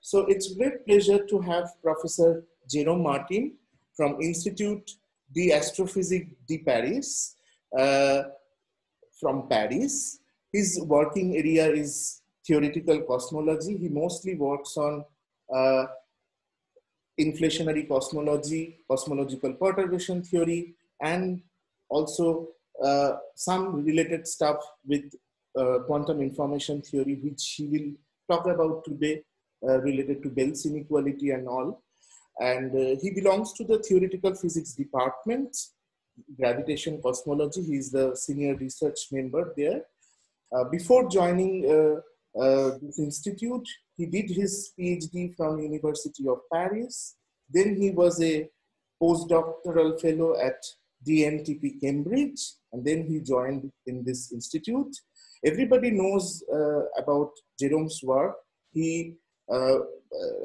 So it's a great pleasure to have Professor Jerome Martin from Institut d'Astrophysique de Paris uh, from Paris. His working area is theoretical cosmology. He mostly works on uh, inflationary cosmology, cosmological perturbation theory, and also uh, some related stuff with uh, quantum information theory, which he will talk about today, related to Bell's inequality and all. And uh, he belongs to the theoretical physics department, gravitation cosmology. He is the senior research member there. Uh, before joining uh, this institute, he did his PhD from University of Paris. Then he was a postdoctoral fellow at DAMTP Cambridge, and then he joined in this institute. Everybody knows uh, about Jerome's work. He uh, uh,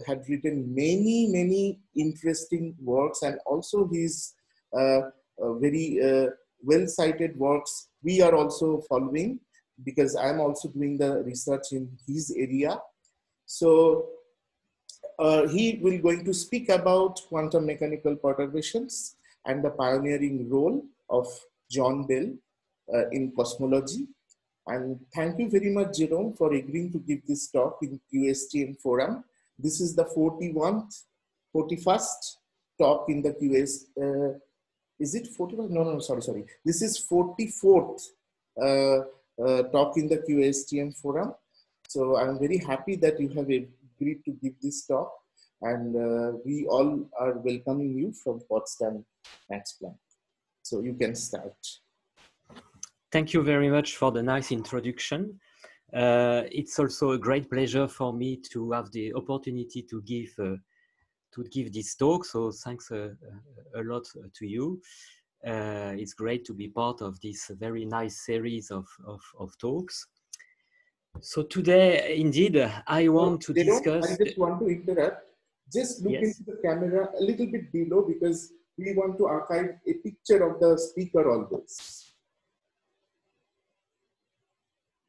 had written many, many interesting works, and also his uh, uh, very uh, well cited works we are also following because I'm also doing the research in his area. So uh, he will going to speak about quantum mechanical perturbations and the pioneering role of John Bell uh, in cosmology. And thank you very much, Jerome, for agreeing to give this talk in QASTM forum. This is the 41st, 41st talk in the QS. Uh, is it 41? No, no, sorry, sorry. This is 44th uh, uh, talk in the QASTM forum. So I'm very happy that you have agreed to give this talk and uh, we all are welcoming you from Potsdam Max Planck. So you can start. Thank you very much for the nice introduction. Uh, it's also a great pleasure for me to have the opportunity to give uh, to give this talk. So thanks a, a lot to you. Uh, it's great to be part of this very nice series of, of, of talks. So today, indeed, I want to discuss. I just want to interrupt. Just look yes. into the camera a little bit below because we want to archive a picture of the speaker always.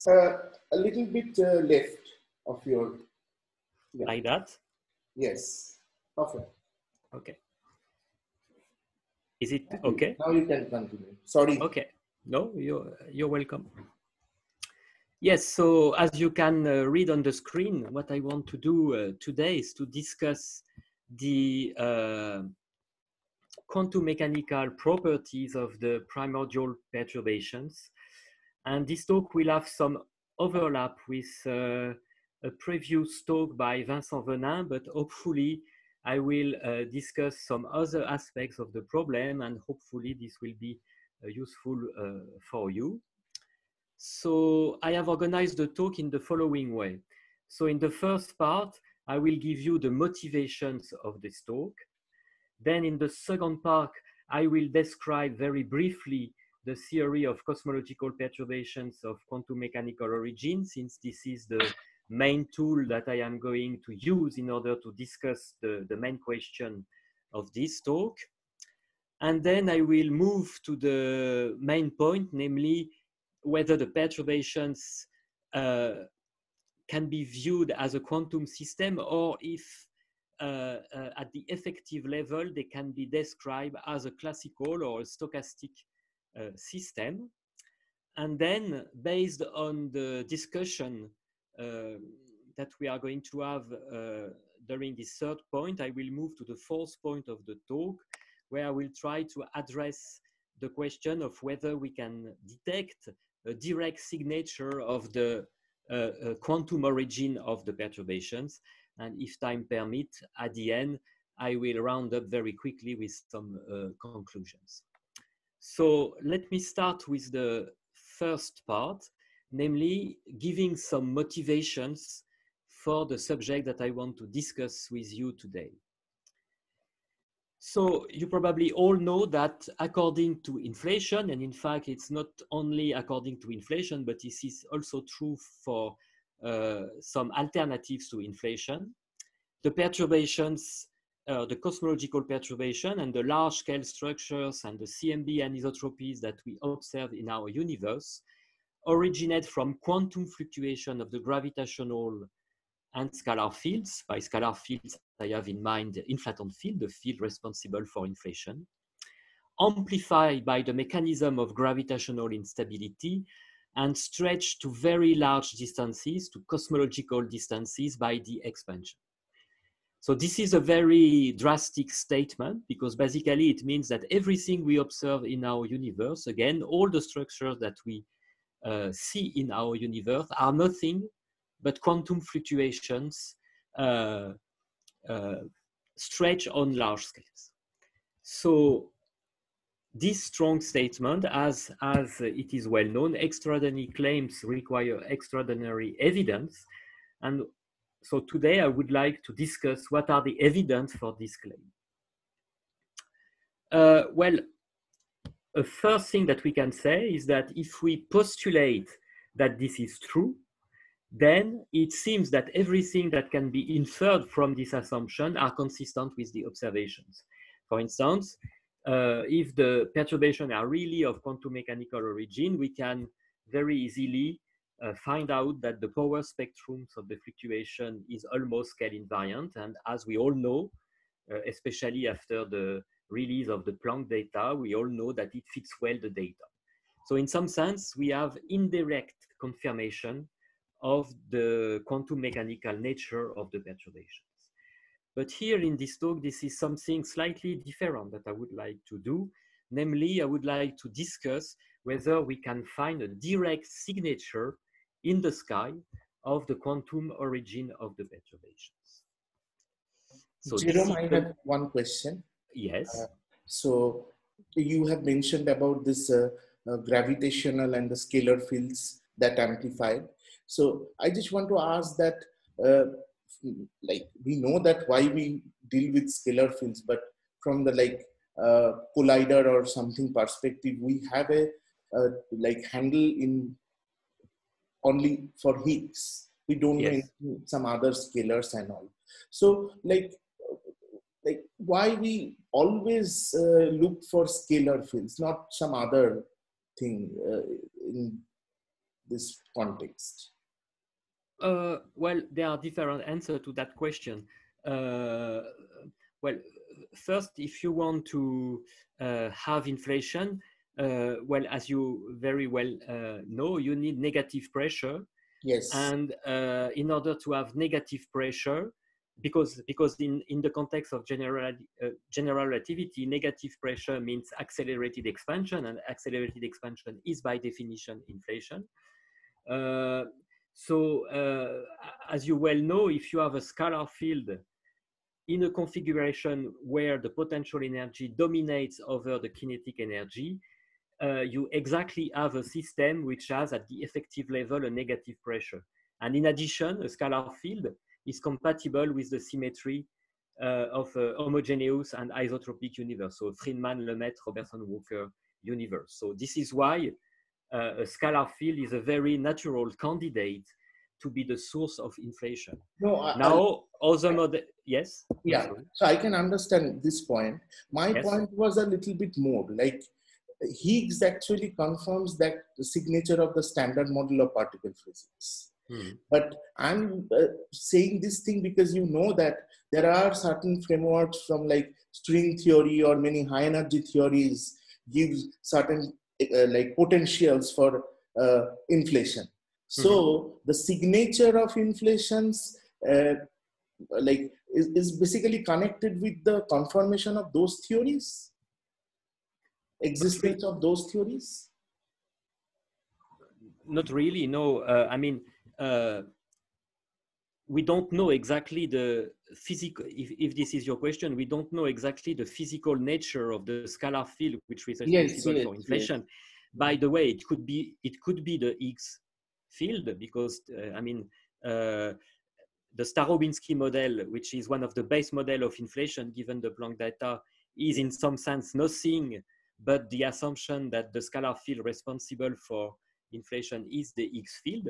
Uh, a little bit uh, left of your. Yeah. Like that? Yes. Perfect. Okay. Is it okay? Now you can continue. Sorry. Okay. No, you're, you're welcome. Yes, so as you can uh, read on the screen, what I want to do uh, today is to discuss the uh, quantum mechanical properties of the primordial perturbations. And this talk will have some overlap with uh, a previous talk by Vincent Vennin, but hopefully I will uh, discuss some other aspects of the problem and hopefully this will be uh, useful uh, for you. So I have organized the talk in the following way. So in the first part, I will give you the motivations of this talk. Then in the second part, I will describe very briefly the theory of cosmological perturbations of quantum mechanical origin, since this is the main tool that I am going to use in order to discuss the, the main question of this talk. And then I will move to the main point, namely whether the perturbations uh, can be viewed as a quantum system or if uh, uh, at the effective level they can be described as a classical or a stochastic system. And then based on the discussion uh, that we are going to have uh, during this third point, I will move to the fourth point of the talk, where I will try to address the question of whether we can detect a direct signature of the uh, uh, quantum origin of the perturbations. And if time permit, at the end, I will round up very quickly with some uh, conclusions. So let me start with the first part, namely giving some motivations for the subject that I want to discuss with you today. So you probably all know that according to inflation, and in fact, it's not only according to inflation, but this is also true for uh, some alternatives to inflation. The perturbations, uh, the cosmological perturbation and the large scale structures and the CMB anisotropies that we observe in our universe originate from quantum fluctuation of the gravitational and scalar fields. By scalar fields, I have in mind the inflaton field, the field responsible for inflation, amplified by the mechanism of gravitational instability and stretched to very large distances, to cosmological distances by the expansion. So this is a very drastic statement because basically it means that everything we observe in our universe, again, all the structures that we uh, see in our universe are nothing but quantum fluctuations uh, uh, stretch on large scales. So this strong statement, as, as it is well known, extraordinary claims require extraordinary evidence. And so today I would like to discuss what are the evidence for this claim. Uh, well, a first thing that we can say is that if we postulate that this is true, then it seems that everything that can be inferred from this assumption are consistent with the observations. For instance, uh, if the perturbations are really of quantum mechanical origin, we can very easily uh, find out that the power spectrums of the fluctuation is almost scale invariant. And as we all know, uh, especially after the release of the Planck data, we all know that it fits well the data. So in some sense, we have indirect confirmation of the quantum mechanical nature of the perturbations. But here in this talk, this is something slightly different that I would like to do. Namely, I would like to discuss whether we can find a direct signature in the sky of the quantum origin of the perturbations. So Jerome, I have one question. Yes. Uh, so you have mentioned about this uh, uh, gravitational and the scalar fields that amplified. So I just want to ask that, uh, like we know that why we deal with scalar fields, but from the like uh, collider or something perspective, we have a uh, like handle in only for Higgs. We don't yes. know some other scalars and all. So like like why we always uh, look for scalar fields, not some other thing uh, in this context? Uh, well, there are different answers to that question. Uh, well, first, if you want to uh, have inflation, uh, well, as you very well uh, know, you need negative pressure. Yes. And uh, in order to have negative pressure, because because in, in the context of general general relativity, negative pressure means accelerated expansion, and accelerated expansion is by definition inflation. Uh, so uh, as you well know, if you have a scalar field in a configuration where the potential energy dominates over the kinetic energy, uh, you exactly have a system which has at the effective level a negative pressure. And in addition, a scalar field is compatible with the symmetry uh, of a homogeneous and isotropic universe. So Friedmann, Lemaitre, Robertson, Walker universe. So this is why uh, a scalar field is a very natural candidate to be the source of inflation. No, I, now I, other model, yes. Yeah, so I can understand this point. My yes. point was a little bit more like Higgs actually confirms that the signature of the standard model of particle physics. Hmm. But I'm uh, saying this thing because you know that there are certain frameworks from like string theory or many high energy theories gives certain uh, like potentials for uh, inflation. So mm-hmm. the signature of inflations uh, like is, is basically connected with the confirmation of those theories, existence of those theories. Not really. No, uh, I mean. Uh, we don't know exactly the physical if, if this is your question we don't know exactly the physical nature of the scalar field which is responsible yes, for inflation yes. by the way it could be it could be the Higgs field because uh, i mean uh, the Starobinsky model which is one of the base model of inflation given the Planck data is in some sense nothing but the assumption that the scalar field responsible for inflation is the Higgs field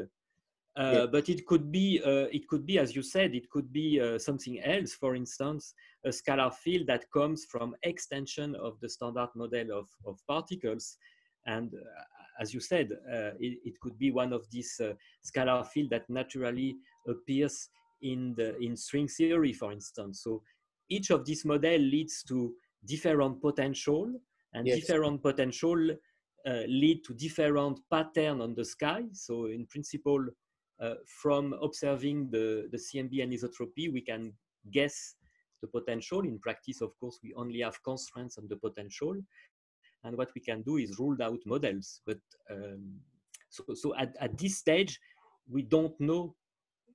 uh, yeah. But it could be, uh, it could be, as you said, it could be uh, something else. For instance, a scalar field that comes from extension of the standard model of, of particles. And uh, as you said, uh, it, it, could be one of these scalar field that naturally appears in the in string theory, for instance. So each of these model leads to different potential, and yes. different potential uh, lead to different pattern on the sky. So in principle, uh, from observing the, the CMB anisotropy, we can guess the potential. In practice, of course, we only have constraints on the potential. And what we can do is rule out models. But um, so, so at, at this stage, we don't know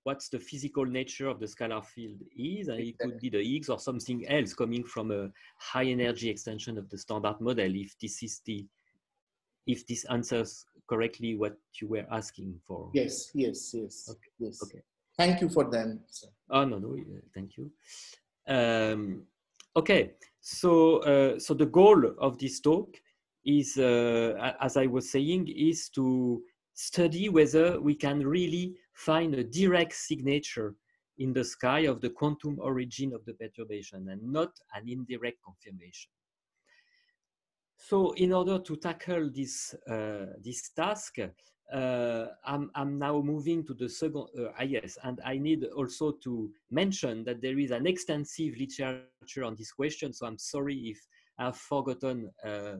what's the physical nature of the scalar field is. And it could be the Higgs or something else coming from a high energy extension of the standard model if this is the if this answers correctly what you were asking for. Yes, yes, yes. Okay. Yes. Okay. Thank you for that. Oh no, no, thank you. Um, okay, so uh, so the goal of this talk is, uh, as I was saying, is to study whether we can really find a direct signature in the sky of the quantum origin of the perturbation and not an indirect confirmation. So in order to tackle this, uh, this task, uh, I'm, I'm, now moving to the second, uh, ah, yes, and I need also to mention that there is an extensive literature on this question, so I'm sorry if I've forgotten uh,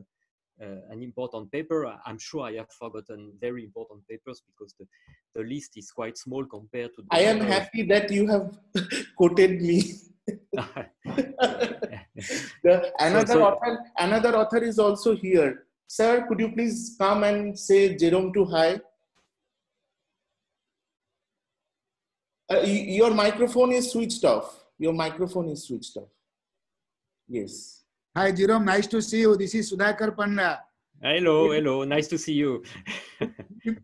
an important paper. I'm sure I have forgotten very important papers because the, the list is quite small compared to. I am happy that you have quoted me. the, another so, so, author, another author is also here. Sir, could you please come and say Jerome to hi? Uh, your microphone is switched off. Your microphone is switched off. Yes. Hi, Jerome. Nice to see you. This is Sudhakar Panda. Hello, hello. Nice to see you.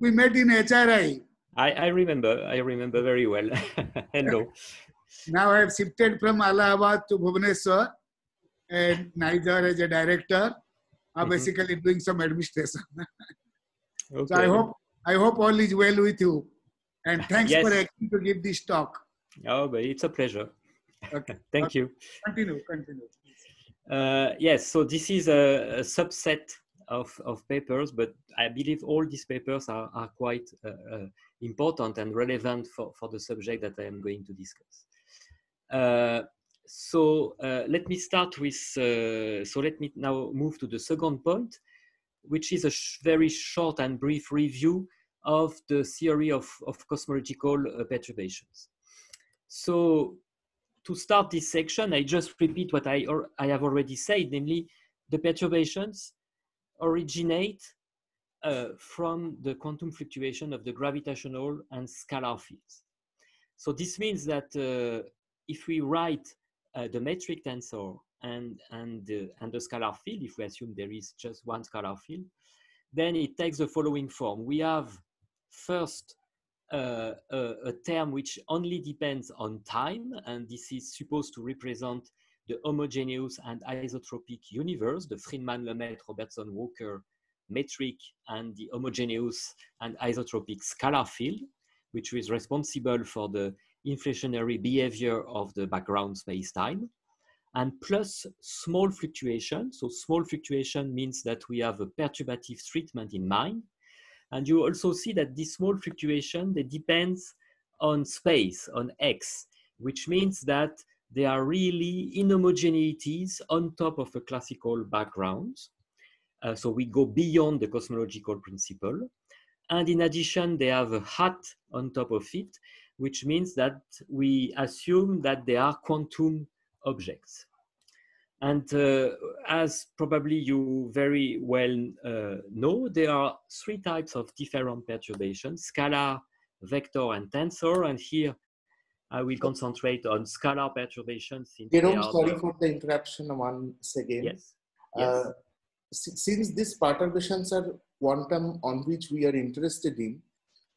we met in HRI. I, I remember. I remember very well. hello. Now I have shifted from Allahabad to Bhubaneswar and neither as a director. I'm mm-hmm. basically doing some administration. okay. So I hope I hope all is well with you. And thanks yes. for agreeing to give this talk. Oh, but it's a pleasure. Okay. Thank okay. you. Continue, continue. Uh, yes, so this is a, a, subset of, of papers, but I believe all these papers are, are quite uh, uh, important and relevant for, for the subject that I am going to discuss. Uh, so uh, let me start with, so let me now move to the second point, which is a sh very short and brief review of the theory of, of cosmological perturbations. So to start this section, I just repeat what I, or, I have already said, namely the perturbations originate uh, from the quantum fluctuation of the gravitational and scalar fields. So this means that uh, if we write uh, the metric tensor and, and, the, and the scalar field, if we assume there is just one scalar field, then it takes the following form. We have first a, a, term which only depends on time, and this is supposed to represent the homogeneous and isotropic universe, the Friedmann, Lemaitre, Robertson, Walker metric, and the homogeneous and isotropic scalar field, which is responsible for the inflationary behavior of the background space-time, and plus small fluctuation. So small fluctuation means that we have a perturbative treatment in mind, and you also see that this small fluctuation, they depends on space, on X, which means that they are really inhomogeneities on top of a classical background. Uh, so we go beyond the cosmological principle. And in addition, they have a hat on top of it, which means that we assume that they are quantum objects. And uh, as probably you very well uh, know, there are three types of different perturbations, scalar, vector, and tensor. And here I will concentrate on scalar perturbations. Jerome, sorry the... for the interruption once again. Yes. Uh, since these perturbations are quantum on which we are interested in,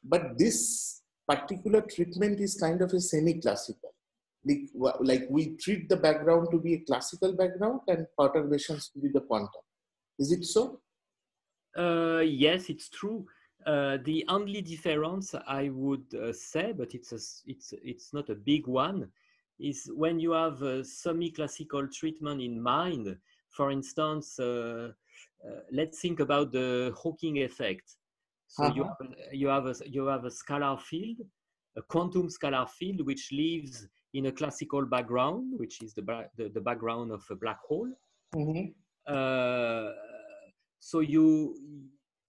but this particular treatment is kind of a semi-classical like, like we treat the background to be a classical background and perturbations to be the quantum. Is it so? Uh, yes, it's true. Uh, the only difference I would uh, say, but it's a, it's it's not a big one, is when you have a semi-classical treatment in mind. For instance, uh, uh, let's think about the Hawking effect. So -huh. you have a, you have a you have a scalar field a quantum scalar field which lives in a classical background, which is the, the, the background of a black hole. Mm-hmm. Uh, so you,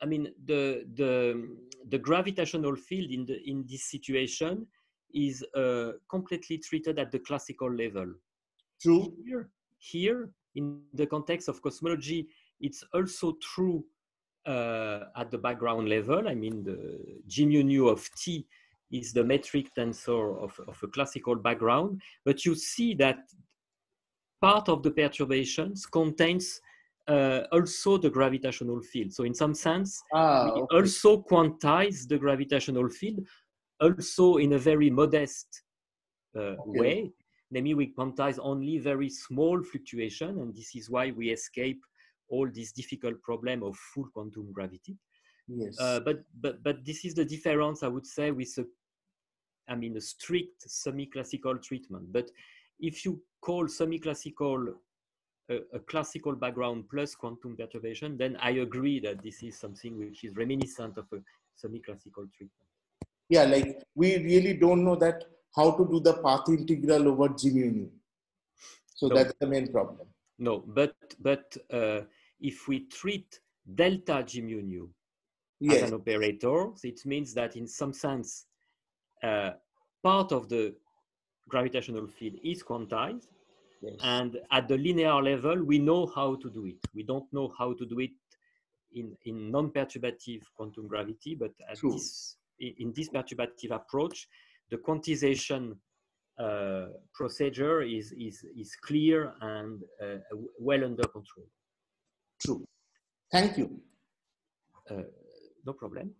I mean, the, the, the gravitational field in, the, in this situation is uh, completely treated at the classical level. True. Here, here, in the context of cosmology, it's also true uh, at the background level. I mean, the G mu nu of T is the metric tensor of, of a classical background, but you see that part of the perturbations contains uh, also the gravitational field. So in some sense, ah, okay. we also quantize the gravitational field, also in a very modest uh, okay. way. Namely, we quantize only very small fluctuation, and this is why we escape all this difficult problem of full quantum gravity. Yes. Uh, but but but this is the difference, I would say, with a I mean, a strict semi-classical treatment. But if you call semi-classical a, a, classical background plus quantum perturbation, then I agree that this is something which is reminiscent of a semi-classical treatment. Yeah, like we really don't know that how to do the path integral over G mu nu. So no. that's the main problem. No, but but uh, if we treat delta G mu nu yes. as an operator, it means that in some sense uh, part of the gravitational field is quantized. Yes. And at the linear level, we know how to do it. We don't know how to do it in, in non-perturbative quantum gravity, but this, in this perturbative approach, the quantization uh, procedure is, is, is clear and uh, well under control. True. Thank you. Uh, no problem.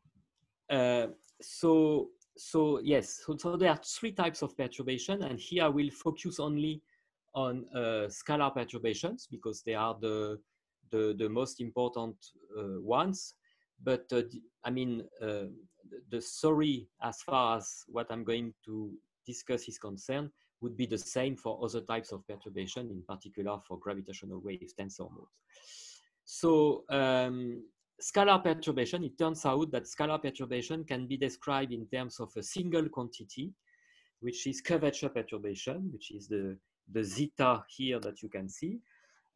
Uh, so so yes, so, so, there are three types of perturbation, and here I will focus only on uh, scalar perturbations because they are the the, the most important uh, ones. But uh, I mean, uh, the, the story as far as what I'm going to discuss is concerned would be the same for other types of perturbation, in particular for gravitational wave tensor modes. So um, scalar perturbation, it turns out that scalar perturbation can be described in terms of a single quantity, which is curvature perturbation, which is the, the zeta here that you can see.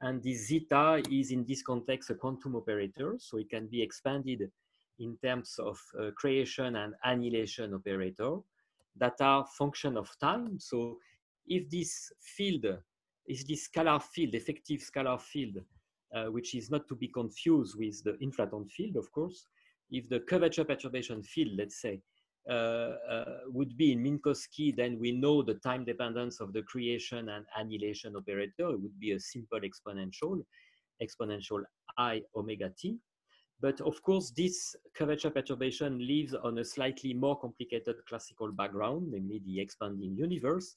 And this zeta is in this context a quantum operator, so it can be expanded in terms of uh, creation and annihilation operator that are function of time. So if this field, is this scalar field, effective scalar field, which is not to be confused with the inflaton field, of course. If the curvature perturbation field, let's say, uh, uh, would be in Minkowski, then we know the time dependence of the creation and annihilation operator. It would be a simple exponential, exponential i omega t. But of course, this curvature perturbation lives on a slightly more complicated classical background, namely the expanding universe.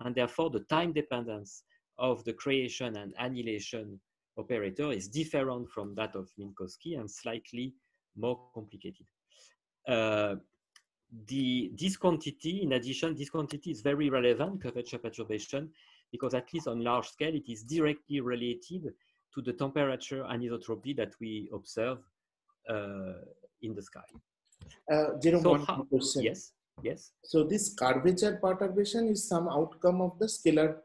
And therefore, the time dependence of the creation and annihilation operator is different from that of Minkowski and slightly more complicated. Uh, the, this quantity, in addition, this quantity is very relevant, curvature perturbation, because at least on large scale, it is directly related to the temperature anisotropy that we observe uh, in the sky. Uh, Jerome, so one how, question. Yes, yes. So this curvature perturbation is some outcome of the scalar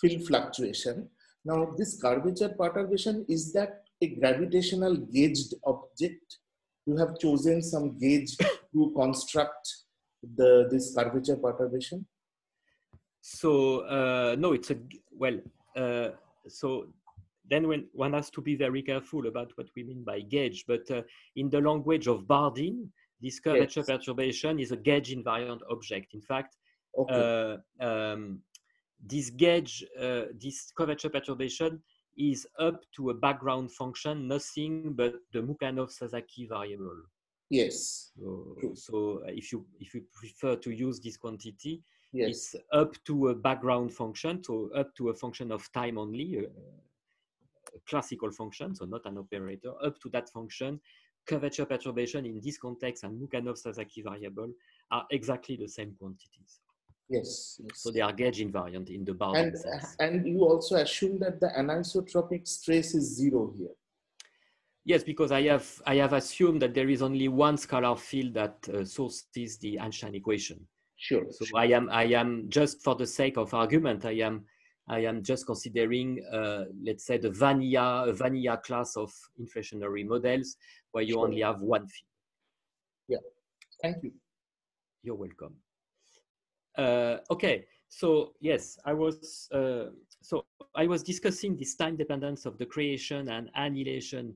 field fluctuation. Now, this curvature perturbation, is that a gravitational gauged object? You have chosen some gauge to construct the this curvature perturbation? So, uh, no, it's a, well, uh, so then when one has to be very careful about what we mean by gauge, but uh, in the language of Bardeen, this curvature yes. perturbation is a gauge invariant object. In fact, okay. Uh, um, this gauge, uh, this curvature perturbation is up to a background function, nothing but the Mukhanov-Sasaki variable. Yes. So, so, if you if you prefer to use this quantity, yes. it's up to a background function, so up to a function of time only, a, a classical function, so not an operator. Up to that function, curvature perturbation in this context and Mukhanov-Sasaki variable are exactly the same quantities. Yes, yes. So they are gauge invariant in the Bardeen and, sense. And you also assume that the anisotropic stress is zero here. Yes, because I have I have assumed that there is only one scalar field that uh, sources the Einstein equation. Sure. So sure. I am, I am just for the sake of argument, I am, I am just considering, uh, let's say, the vanilla, vanilla class of inflationary models where you Sure. only have one field. Yeah. Thank you. You're welcome. Uh, okay, so yes, I was uh, so I was discussing this time dependence of the creation and annihilation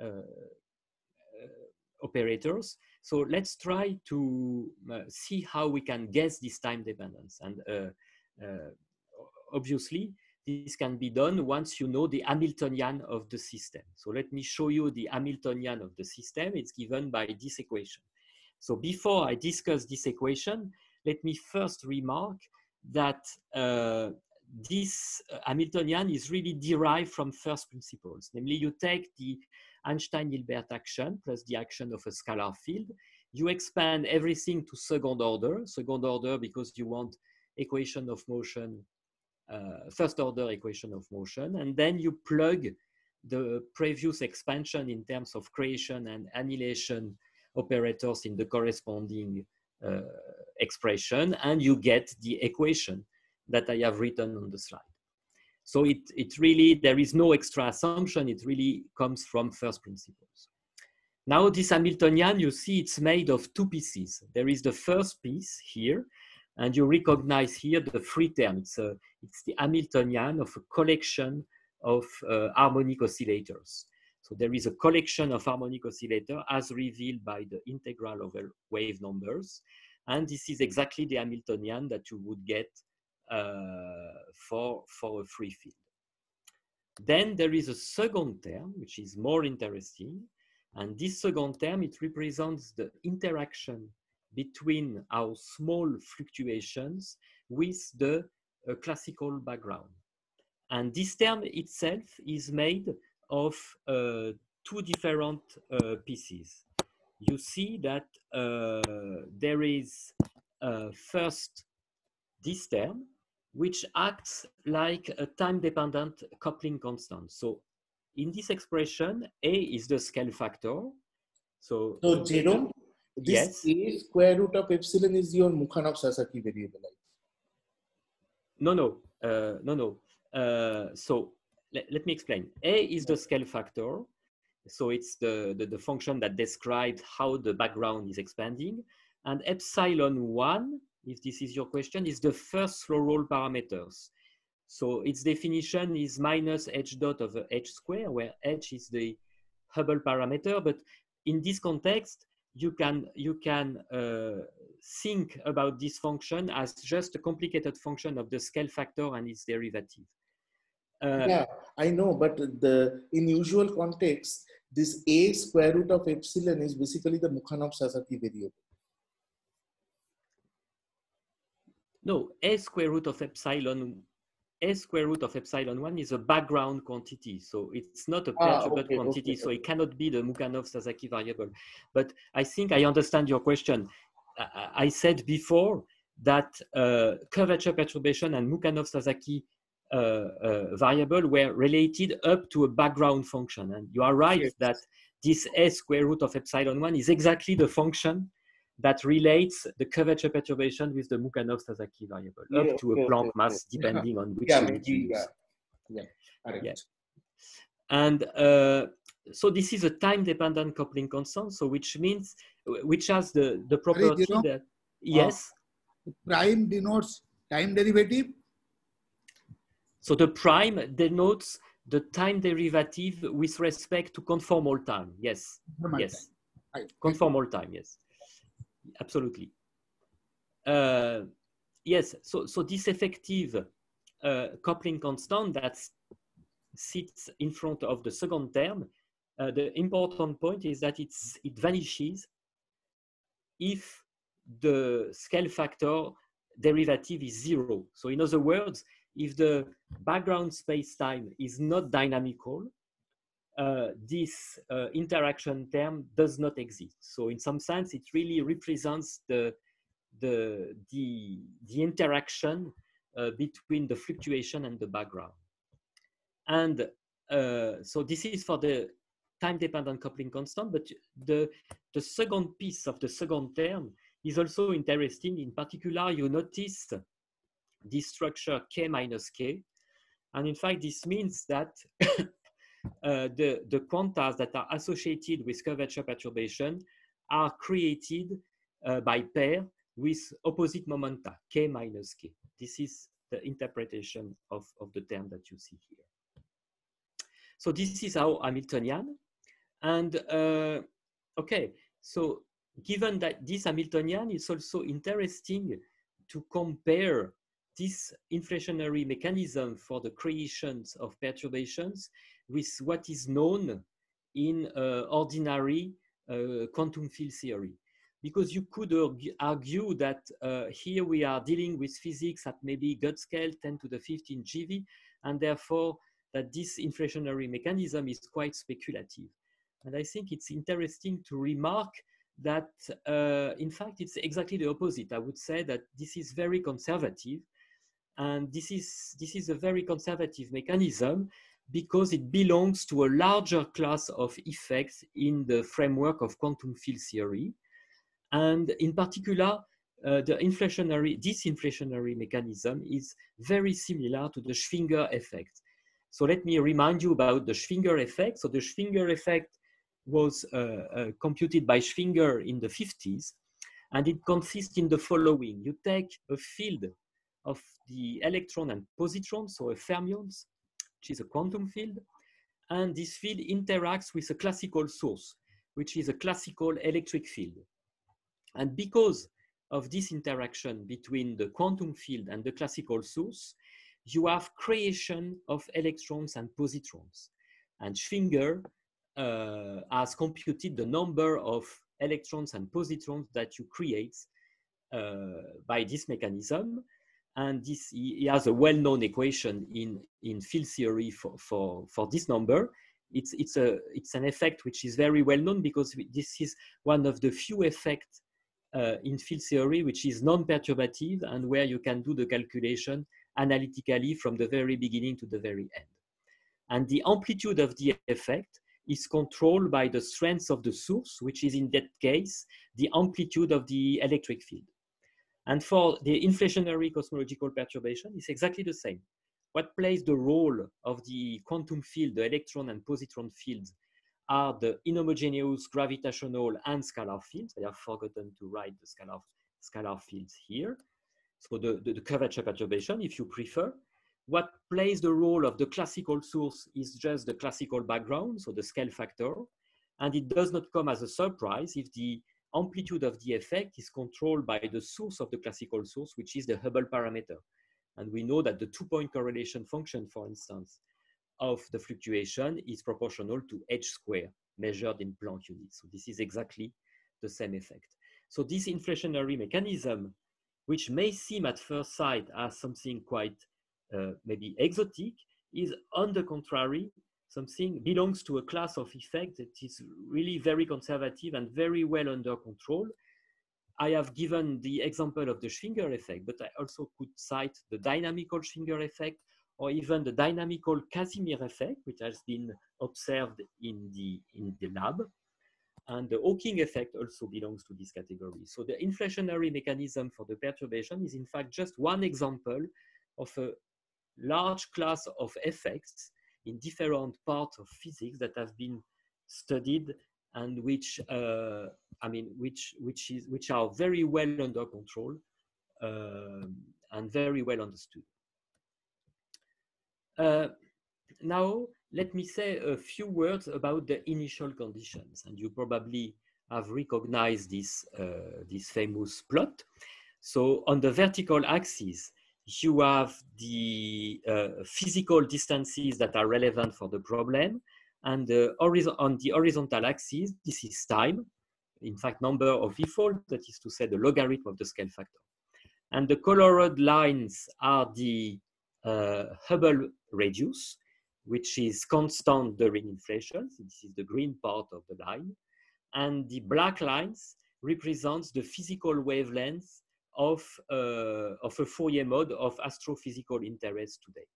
uh, uh, operators. So let's try to uh, see how we can guess this time dependence. And uh, obviously, this can be done once you know the Hamiltonian of the system. So let me show you the Hamiltonian of the system. It's given by this equation. So before I discuss this equation, let me first remark that uh, this uh, Hamiltonian is really derived from first principles. Namely, you take the Einstein-Hilbert action plus the action of a scalar field. You expand everything to second order, second order because you want equation of motion, uh, first order equation of motion, and then you plug the previous expansion in terms of creation and annihilation operators in the corresponding expression, and you get the equation that I have written on the slide. So it, it really, there is no extra assumption. It really comes from first principles. Now this Hamiltonian, you see it's made of two pieces. There is the first piece here, and you recognize here the free term. It's, a, it's the Hamiltonian of a collection of uh, harmonic oscillators. So there is a collection of harmonic oscillator as revealed by the integral over wave numbers. And this is exactly the Hamiltonian that you would get uh, for, for a free field. Then there is a second term, which is more interesting. And this second term, it represents the interaction between our small fluctuations with the uh, classical background. And this term itself is made of uh, two different uh, pieces. You see that uh, there is uh, first this term, which acts like a time-dependent coupling constant. So in this expression, A is the scale factor. So, So, Jerome, this Yes. a square root of epsilon is your Mukhanov-Sasaki variable. No, no, uh, no, no. Uh, so let, let me explain. A is the scale factor. So it's the, the, the function that describes how the background is expanding. And epsilon 1, if this is your question, is the first slow roll parameters. So its definition is minus h dot over h square, where h is the Hubble parameter. But in this context, you can, you can uh, think about this function as just a complicated function of the scale factor and its derivative. Uh, yeah, I know, but the in usual context, this a square root of epsilon is basically the Mukhanov-Sasaki variable. No, a square root of epsilon, a square root of epsilon one is a background quantity. So it's not a Ah, okay, quantity. okay, So it cannot be the Mukhanov-Sasaki variable. But I think I understand your question. I, I said before that uh, curvature perturbation and Mukhanov-Sasaki variable were related up to a background function. And you are right Yes. that this s square root of epsilon one is exactly the function that relates the curvature perturbation with the Mukhanov-Sasaki variable up Yeah, to a okay, Planck okay, mass, okay. depending on which Yeah, unit you maybe, use. yeah, yeah, correct. Yeah. And uh, so this is a time-dependent coupling constant, so which means, which has the, the property that, yes, Prime denotes time derivative. So the prime denotes the time derivative with respect to conformal time, yes, yes. time. Conformal time yes. Absolutely. Uh, yes so so this effective uh, coupling constant that sits in front of the second term uh, the important point is that it's it vanishes if the scale factor derivative is zero. So in other words if the background space-time is not dynamical uh, this uh, interaction term does not exist. So in some sense, it really represents the, the, the, the interaction uh, between the fluctuation and the background. And uh, so this is for the time-dependent coupling constant, but the, the second piece of the second term is also interesting. In particular, you notice this structure k minus k. And in fact, this means that uh, the, the quantas that are associated with curvature perturbation are created uh, by pair with opposite momenta, k minus k. This is the interpretation of, of the term that you see here. So this is how Hamiltonian. And uh, okay, so given that this Hamiltonian is also interesting to compare this inflationary mechanism for the creations of perturbations with what is known in uh, ordinary uh, quantum field theory. Because you could argue that uh, here we are dealing with physics at maybe GUT scale 10 to the 15 GeV, and therefore that this inflationary mechanism is quite speculative. And I think it's interesting to remark that, uh, in fact, it's exactly the opposite. I would say that this is very conservative, and this is, this is a very conservative mechanism because it belongs to a larger class of effects in the framework of quantum field theory. And in particular, uh, the inflationary, disinflationary mechanism is very similar to the Schwinger effect. So let me remind you about the Schwinger effect. So the Schwinger effect was uh, uh, computed by Schwinger in the 50s, and it consists in the following. You take a field of the electron and positron, so a fermions, which is a quantum field, and this field interacts with a classical source, which is a classical electric field. And because of this interaction between the quantum field and the classical source, you have creation of electrons and positrons. And Schwinger uh, has computed the number of electrons and positrons that you create uh, by this mechanism. And this, he has a well-known equation in, in field theory for, for, for this number. It's, it's, a, it's an effect which is very well known because this is one of the few effects uh, in field theory which is non-perturbative and where you can do the calculation analytically from the very beginning to the very end. And the amplitude of the effect is controlled by the strength of the source, which is in that case, the amplitude of the electric field. And for the inflationary cosmological perturbation, it's exactly the same. What plays the role of the quantum field, the electron and positron fields, are the inhomogeneous gravitational and scalar fields. I have forgotten to write the scalar, scalar fields here. So the, the, the curvature perturbation, if you prefer. What plays the role of the classical source is just the classical background, so the scale factor. And it does not come as a surprise if the amplitude of the effect is controlled by the source of the classical source, which is the Hubble parameter. And we know that the two-point correlation function, for instance, of the fluctuation is proportional to h square measured in Planck units. So this is exactly the same effect. So this inflationary mechanism which may seem at first sight as something quite uh, maybe exotic, is on the contrary, something belongs to a class of effect that is really very conservative and very well under control. I have given the example of the Schwinger effect, but I also could cite the dynamical Schwinger effect or even the dynamical Casimir effect, which has been observed in the, in the lab. And the Hawking effect also belongs to this category. So the inflationary mechanism for the perturbation is in fact just one example of a large class of effects in different parts of physics that have been studied and which uh, I mean which which is which are very well under control um, and very well understood. Uh, now let me say a few words about the initial conditions. And you probably have recognized this, uh, this famous plot. So on the vertical axis, you have the uh, physical distances that are relevant for the problem. And the on the horizontal axis, this is time, in fact, number of e-fold, that is to say the logarithm of the scale factor. And the colored lines are the uh, Hubble radius, which is constant during inflation. So this is the green part of the line. And the black lines represents the physical wavelength of, uh, of a Fourier mode of astrophysical interest today.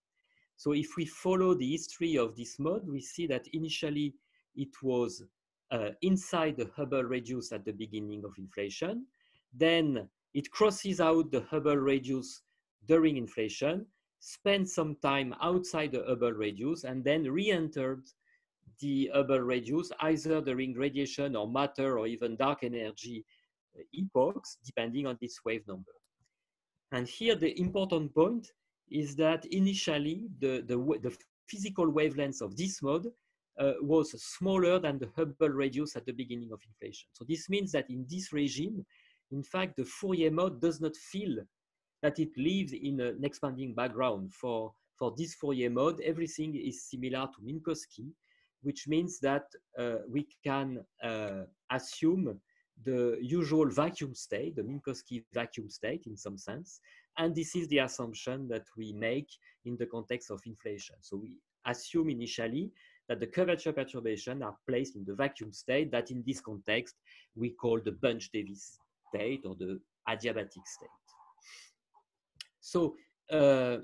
So if we follow the history of this mode, we see that initially it was uh, inside the Hubble radius at the beginning of inflation. then it crosses out the Hubble radius during inflation, spent some time outside the Hubble radius, and then re-entered the Hubble radius either during radiation or matter or even dark energy epochs, depending on this wave number. And here the important point is that initially the, the, the physical wavelength of this mode uh, was smaller than the Hubble radius at the beginning of inflation. So this means that in this regime, in fact, the Fourier mode does not feel that it lives in an expanding background. For, for this Fourier mode, everything is similar to Minkowski, which means that uh, we can uh, assume the usual vacuum state, the Minkowski vacuum state in some sense. And this is the assumption that we make in the context of inflation. So we assume initially that the curvature perturbations are placed in the vacuum state that in this context we call the Bunch-Davies state or the adiabatic state. So uh,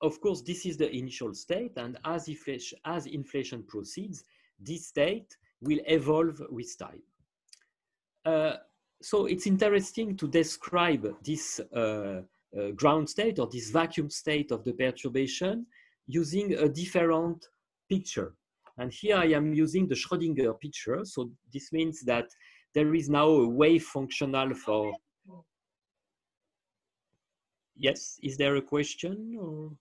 of course, this is the initial state, and as inflation, as inflation proceeds, this state will evolve with time. Uh, so it's interesting to describe this uh, uh, ground state or this vacuum state of the perturbation using a different picture. And here I am using the Schrodinger picture. So this means that there is now a wave functional for. Yes, is there a question or?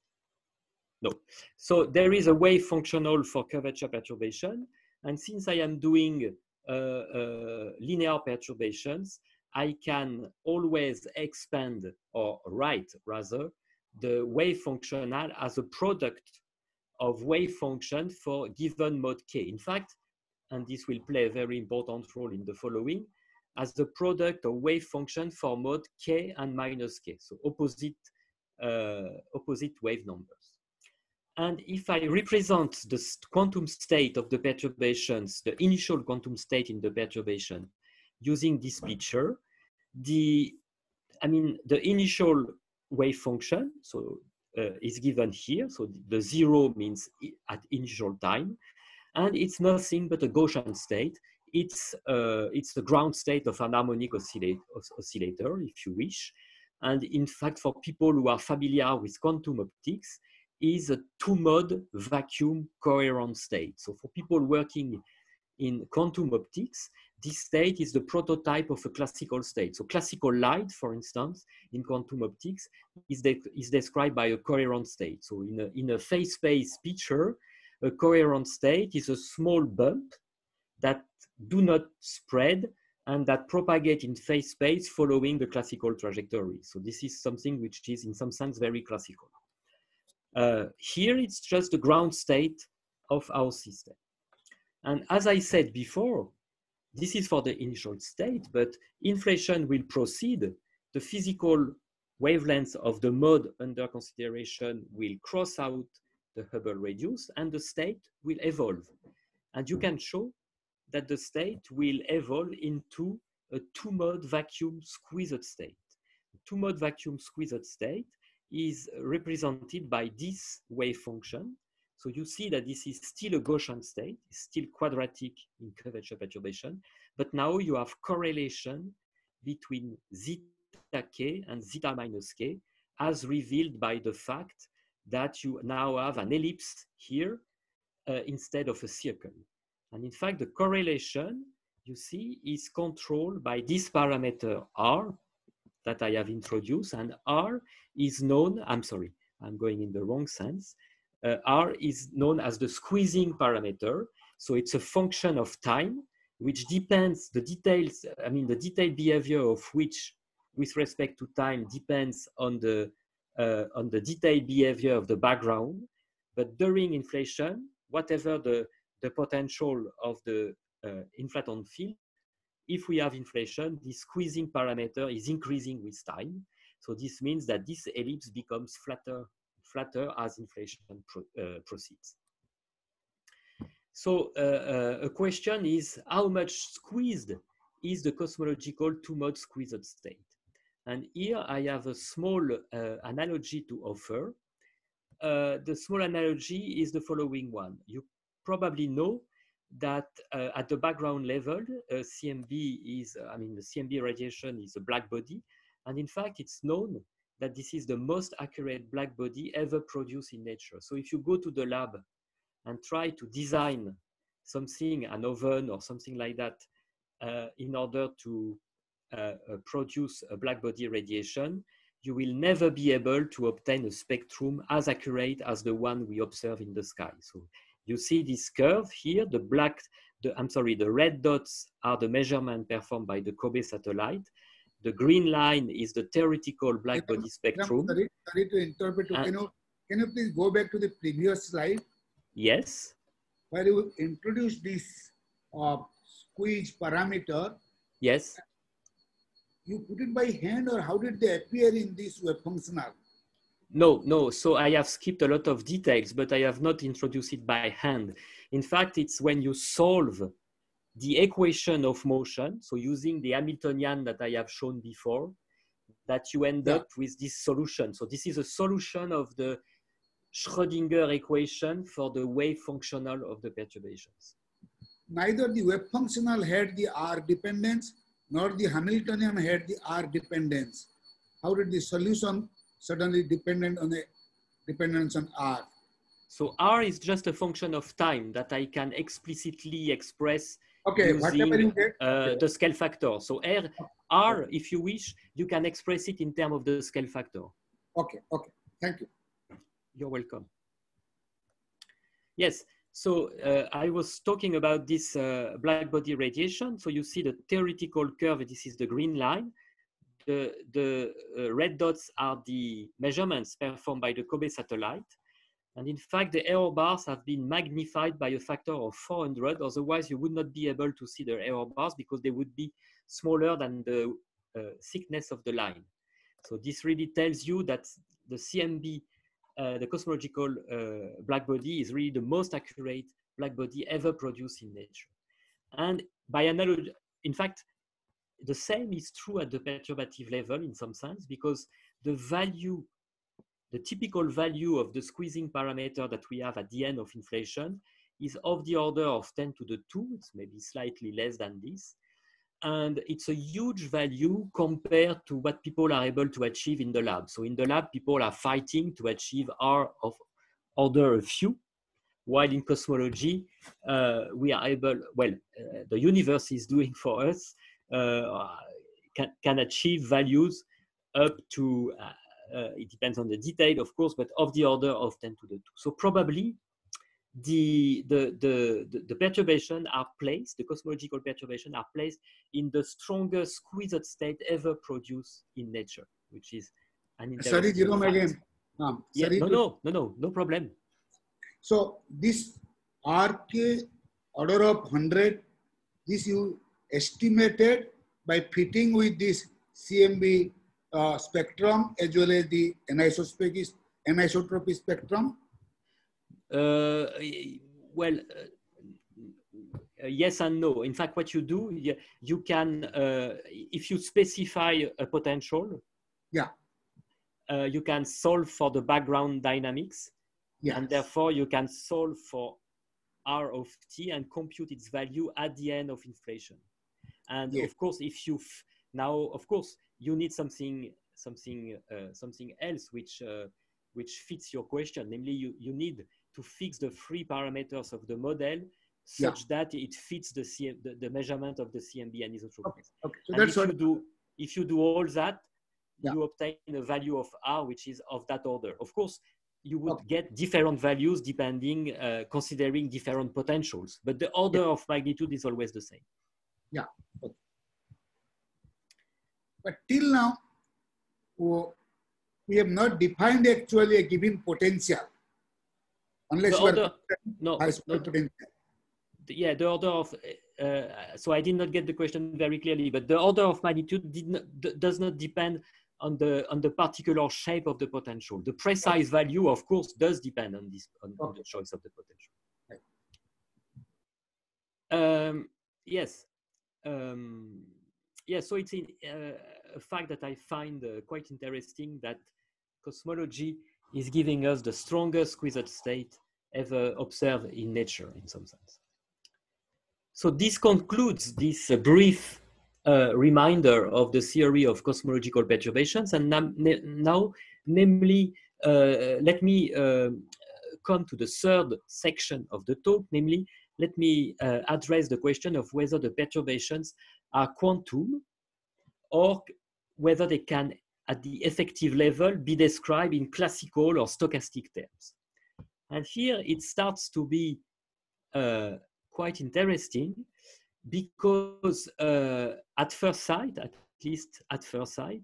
No. So there is a wave functional for curvature perturbation. And since I am doing linear perturbations, I can always expand or write rather the wave functional as a product of wave function for given mode k. In fact, and this will play a very important role in the following, as the product of wave function for mode k and minus k, so opposite, uh, opposite wave numbers. And if I represent the quantum state of the perturbations, the initial quantum state in the perturbation, using this picture, the, I mean, the initial wave function, so uh, is given here. So the zero means at initial time, and it's nothing but a Gaussian state. It's, uh, it's the ground state of an harmonic oscillator, oscillator, if you wish. And in fact, for people who are familiar with quantum optics, is a two-mode vacuum coherent state. So for people working in quantum optics, this state is the prototype of a classical state. So classical light, for instance, in quantum optics is, de is described by a coherent state. So in a, in a phase space picture, a coherent state is a small bump that do not spread and that propagate in phase space following the classical trajectory. So this is something which is in some sense very classical. Uh, here it's just the ground state of our system. And as I said before, this is for the initial state, but inflation will proceed. The physical wavelength of the mode under consideration will cross out the Hubble radius and the state will evolve. And you can show that the state will evolve into a two-mode vacuum squeezed state. Two-mode vacuum squeezed state is represented by this wave function. So you see that this is still a Gaussian state, still quadratic in curvature perturbation, but now you have correlation between zeta k and zeta minus k as revealed by the fact that you now have an ellipse here uh, instead of a circle. And in fact, the correlation you see is controlled by this parameter R, that I have introduced, and R is known, I'm sorry, I'm going in the wrong sense. Uh, R is known as the squeezing parameter. So it's a function of time, which depends, the details, I mean, the detailed behavior of which with respect to time depends on the, uh, on the detailed behavior of the background. But during inflation, whatever the, the potential of the uh, inflaton field, if we have inflation, the squeezing parameter is increasing with time. So this means that this ellipse becomes flatter, flatter as inflation pro, uh, proceeds. So uh, uh, a question is how much squeezed is the cosmological two-mode squeezed state? And here I have a small uh, analogy to offer. Uh, the small analogy is the following one. You probably know that uh, at the background level, uh, CMB is, I mean, the CMB radiation is a black body. And in fact, it's known that this is the most accurate black body ever produced in nature. So if you go to the lab and try to design something, an oven or something like that, uh, in order to uh, uh, produce a black body radiation, you will never be able to obtain a spectrum as accurate as the one we observe in the sky. So you see this curve here, the black, the, I'm sorry, the red dots are the measurement performed by the COBE satellite. The green line is the theoretical black body spectrum. Sorry, sorry to interpret. Can you, can you please go back to the previous slide? Yes. Where you introduced this uh, squeeze parameter. Yes. You put it by hand or how did they appear in this wave functional? No, no. So I have skipped a lot of details, but I have not introduced it by hand. In fact, it's when you solve the equation of motion, so using the Hamiltonian that I have shown before, that you end yeah. up with this solution. So this is a solution of the Schrodinger equation for the wave functional of the perturbations. Neither the wave functional had the R dependence, nor the Hamiltonian had the R dependence. How did the solution suddenly dependent on the dependence on R? So R is just a function of time that I can explicitly express okay, using uh, the scale factor. So R, R, if you wish, you can express it in terms of the scale factor. Okay, okay, thank you. You're welcome. Yes, so uh, I was talking about this uh, black body radiation. So you see the theoretical curve, this is the green line. The, the uh, red dots are the measurements performed by the COBE satellite. And in fact, the error bars have been magnified by a factor of 400. Otherwise, you would not be able to see the error bars because they would be smaller than the uh, thickness of the line. So this really tells you that the CMB, uh, the cosmological uh, black body is really the most accurate black body ever produced in nature. And by analogy, in fact, the same is true at the perturbative level in some sense because the value the typical value of the squeezing parameter that we have at the end of inflation is of the order of 10 to the 2, it's maybe slightly less than this. And it's a huge value compared to what people are able to achieve in the lab. So in the lab, people are fighting to achieve R of order a few, while in cosmology, uh, we are able, well, uh, the universe is doing for us, can, can achieve values up to uh, uh, it depends on the detail, of course, but of the order of 10 to the 2. So probably the, the, the, the, perturbation are placed, the cosmological perturbation are placed in the strongest squeezed state ever produced in nature, which is an Sorry, Jerome, again. Um, yeah, no, no, no, no, no problem. So this RK order of 100, this you estimated by fitting with this CMB uh, spectrum as well as the anisotropy, anisotropy spectrum? Uh, well, uh, yes and no. In fact, what you do, you, you can, uh, if you specify a potential, yeah, uh, you can solve for the background dynamics, yes. and therefore you can solve for r of t and compute its value at the end of inflation. And yes. of course, if you now, of course, you need something something uh, something else which uh, which fits your question namely you, you need to fix the free parameters of the model such yeah. that it fits the, CM, the, the measurement of the CMB anisotropy. Okay. okay. So and that's if what you do if you do all that, yeah. you obtain a value of R which is of that order. Of course, you would okay. get different values depending uh, considering different potentials, but the order yeah. of magnitude is always the same. Yeah. Okay. But till now, we have not defined actually a given potential. Unless the you order, no, no, potential. Yeah, the order of, uh, so I did not get the question very clearly, but the order of magnitude did not, does not depend on the on the particular shape of the potential. The precise value, of course, does depend on this on, on the choice of the potential. Um, yes. Um, yeah, so it's in, uh, a fact that I find uh, quite interesting that cosmology is giving us the strongest squeezed state ever observed in nature in some sense. So this concludes this uh, brief uh, reminder of the theory of cosmological perturbations. And now, namely, uh, let me uh, come to the third section of the talk, namely, let me uh, address the question of whether the perturbations are quantum or whether they can, at the effective level, be described in classical or stochastic terms. And here it starts to be uh, quite interesting because uh, at first sight, at least at first sight,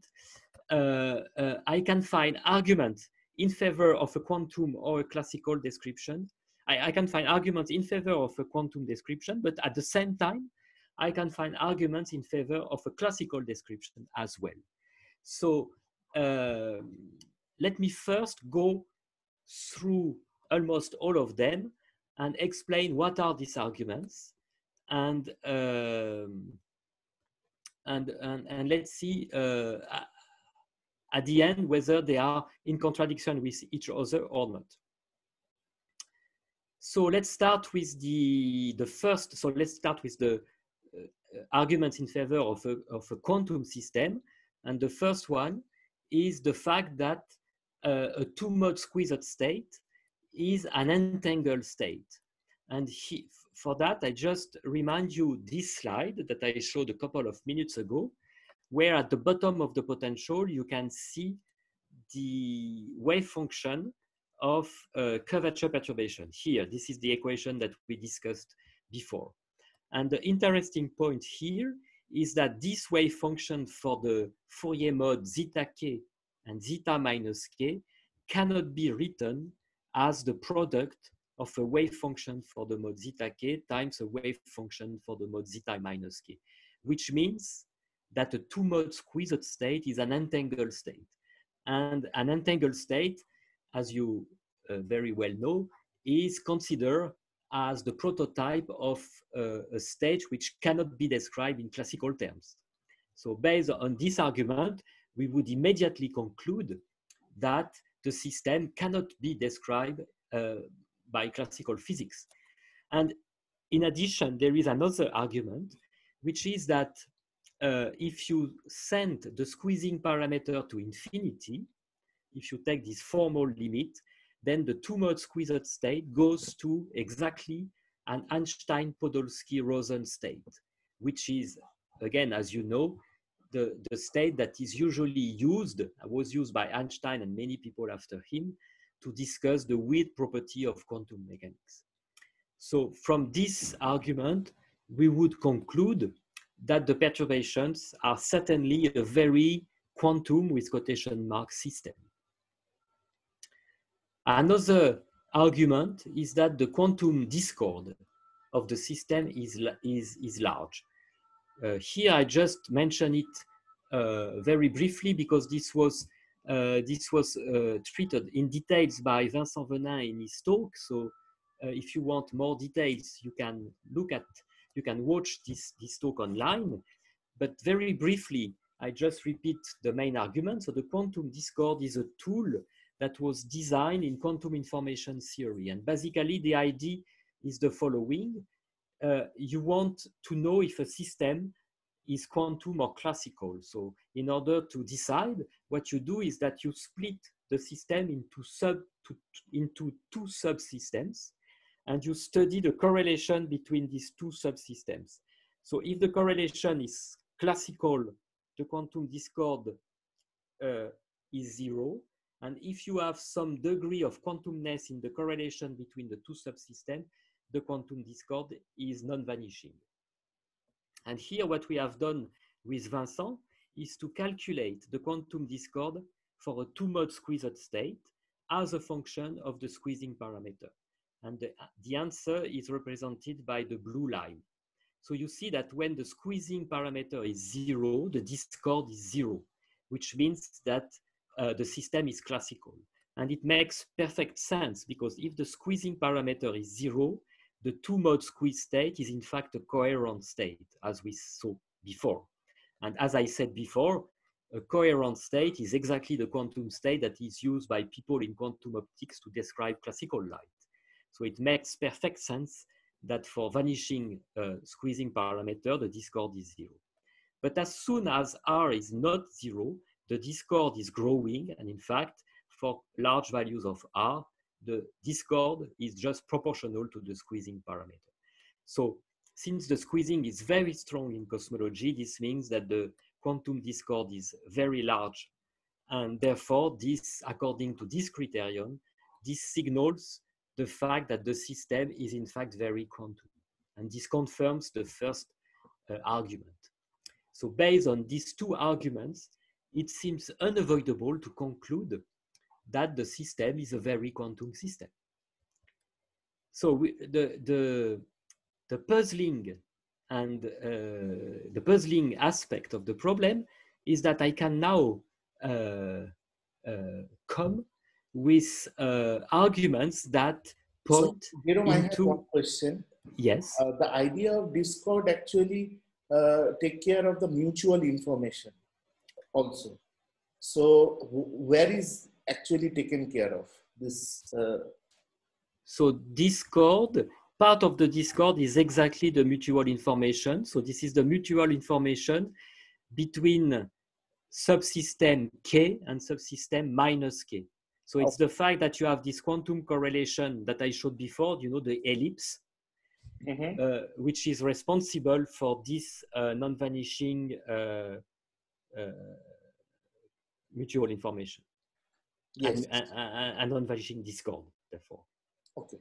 uh, uh, I can find arguments in favor of a quantum or a classical description. I, I, can find arguments in favor of a quantum description, but at the same time, I can find arguments in favor of a classical description as well. So uh, let me first go through almost all of them and explain what are these arguments and um, and, and and let's see uh, at the end whether they are in contradiction with each other or not. So let's start with the the first. So let's start with the uh, arguments in favor of a, of a quantum system, and the first one is the fact that uh, a two-mode squeezed state is an entangled state. And he, for that, I just remind you this slide that I showed a couple of minutes ago, where at the bottom of the potential, you can see the wave function of uh, curvature perturbation. Here, this is the equation that we discussed before. And the interesting point here is that this wave function for the Fourier mode zeta k and zeta minus k cannot be written as the product of a wave function for the mode zeta k times a wave function for the mode zeta minus k, which means that a two-mode squeezed state is an entangled state. And an entangled state, as you uh, very well know, is considered as the prototype of uh, a state which cannot be described in classical terms. So based on this argument, we would immediately conclude that the system cannot be described uh, by classical physics. And in addition, there is another argument, which is that uh, if you send the squeezing parameter to infinity, if you take this formal limit, then the two-mode squeezed state goes to exactly an Einstein-Podolsky-Rosen state, which is, again, as you know, the, the state that is usually used, was used by Einstein and many people after him, to discuss the weird property of quantum mechanics. So from this argument, we would conclude that the perturbations are certainly a very quantum with quotation mark system. Another argument is that the quantum discord of the system is, is, is large. Uh, here I just mention it uh, very briefly because this was uh, this was uh, treated in details by Vincent Vennin in his talk. So uh, if you want more details, you can look at, you can watch this, this talk online. But very briefly, I just repeat the main argument. So the quantum discord is a tool that was designed in quantum information theory. And basically the idea is the following. Uh, you want to know if a system is quantum or classical. So in order to decide, what you do is that you split the system into, sub, to, into two subsystems and you study the correlation between these two subsystems. So if the correlation is classical, the quantum discord uh, is zero. And if you have some degree of quantumness in the correlation between the two subsystems, the quantum discord is non-vanishing. And here what we have done with Vincent is to calculate the quantum discord for a two-mode squeezed state as a function of the squeezing parameter. And the, the answer is represented by the blue line. So you see that when the squeezing parameter is zero, the discord is zero, which means that uh, the system is classical. And it makes perfect sense because if the squeezing parameter is zero, the two-mode squeeze state is in fact a coherent state, as we saw before. And as I said before, a coherent state is exactly the quantum state that is used by people in quantum optics to describe classical light. So it makes perfect sense that for vanishing uh, squeezing parameter, the discord is zero. But as soon as R is not zero, the discord is growing. And in fact, for large values of R, the discord is just proportional to the squeezing parameter. So since the squeezing is very strong in cosmology, this means that the quantum discord is very large. And therefore, this, according to this criterion, this signals the fact that the system is in fact very quantum. And this confirms the first uh, argument. So based on these two arguments, it seems unavoidable to conclude that the system is a very quantum system. So we, the, the, the puzzling and uh, the puzzling aspect of the problem is that I can now uh, uh, come with uh, arguments that point so, Jerome, into... I have one question. Yes. Uh, the idea of Discord actually uh, take care of the mutual information also. So where is actually taken care of this? Uh... So Discord, part of the Discord is exactly the mutual information. So this is the mutual information between subsystem K and subsystem minus K. So it's okay. the fact that you have this quantum correlation that I showed before, you know, the ellipse, mm-hmm. uh, which is responsible for this uh, non-vanishing uh mutual information. Yes. And, and, and non-vanishing discord, therefore. Okay.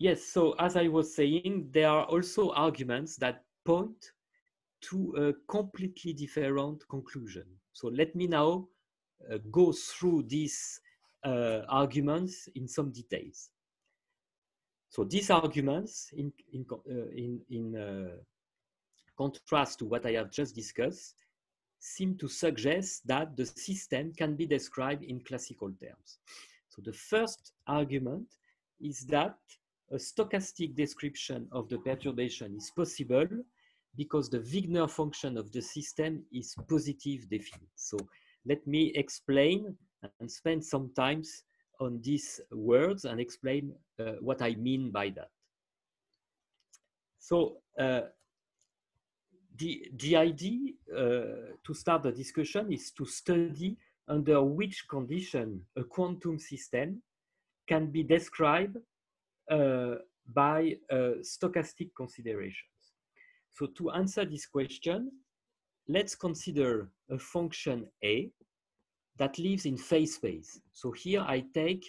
Yes, so as I was saying, there are also arguments that point to a completely different conclusion. So let me now uh, go through these uh, arguments in some details. So these arguments, in, in, uh, in, in uh, contrast to what I have just discussed, seem to suggest that the system can be described in classical terms. So the first argument is that a stochastic description of the perturbation is possible because the Wigner function of the system is positive definite. So let me explain and spend some time on these words and explain uh, what I mean by that. So uh, the, the idea to start the discussion is to study under which condition a quantum system can be described uh, by uh, stochastic considerations. So to answer this question, let's consider a function A that lives in phase space. So here I take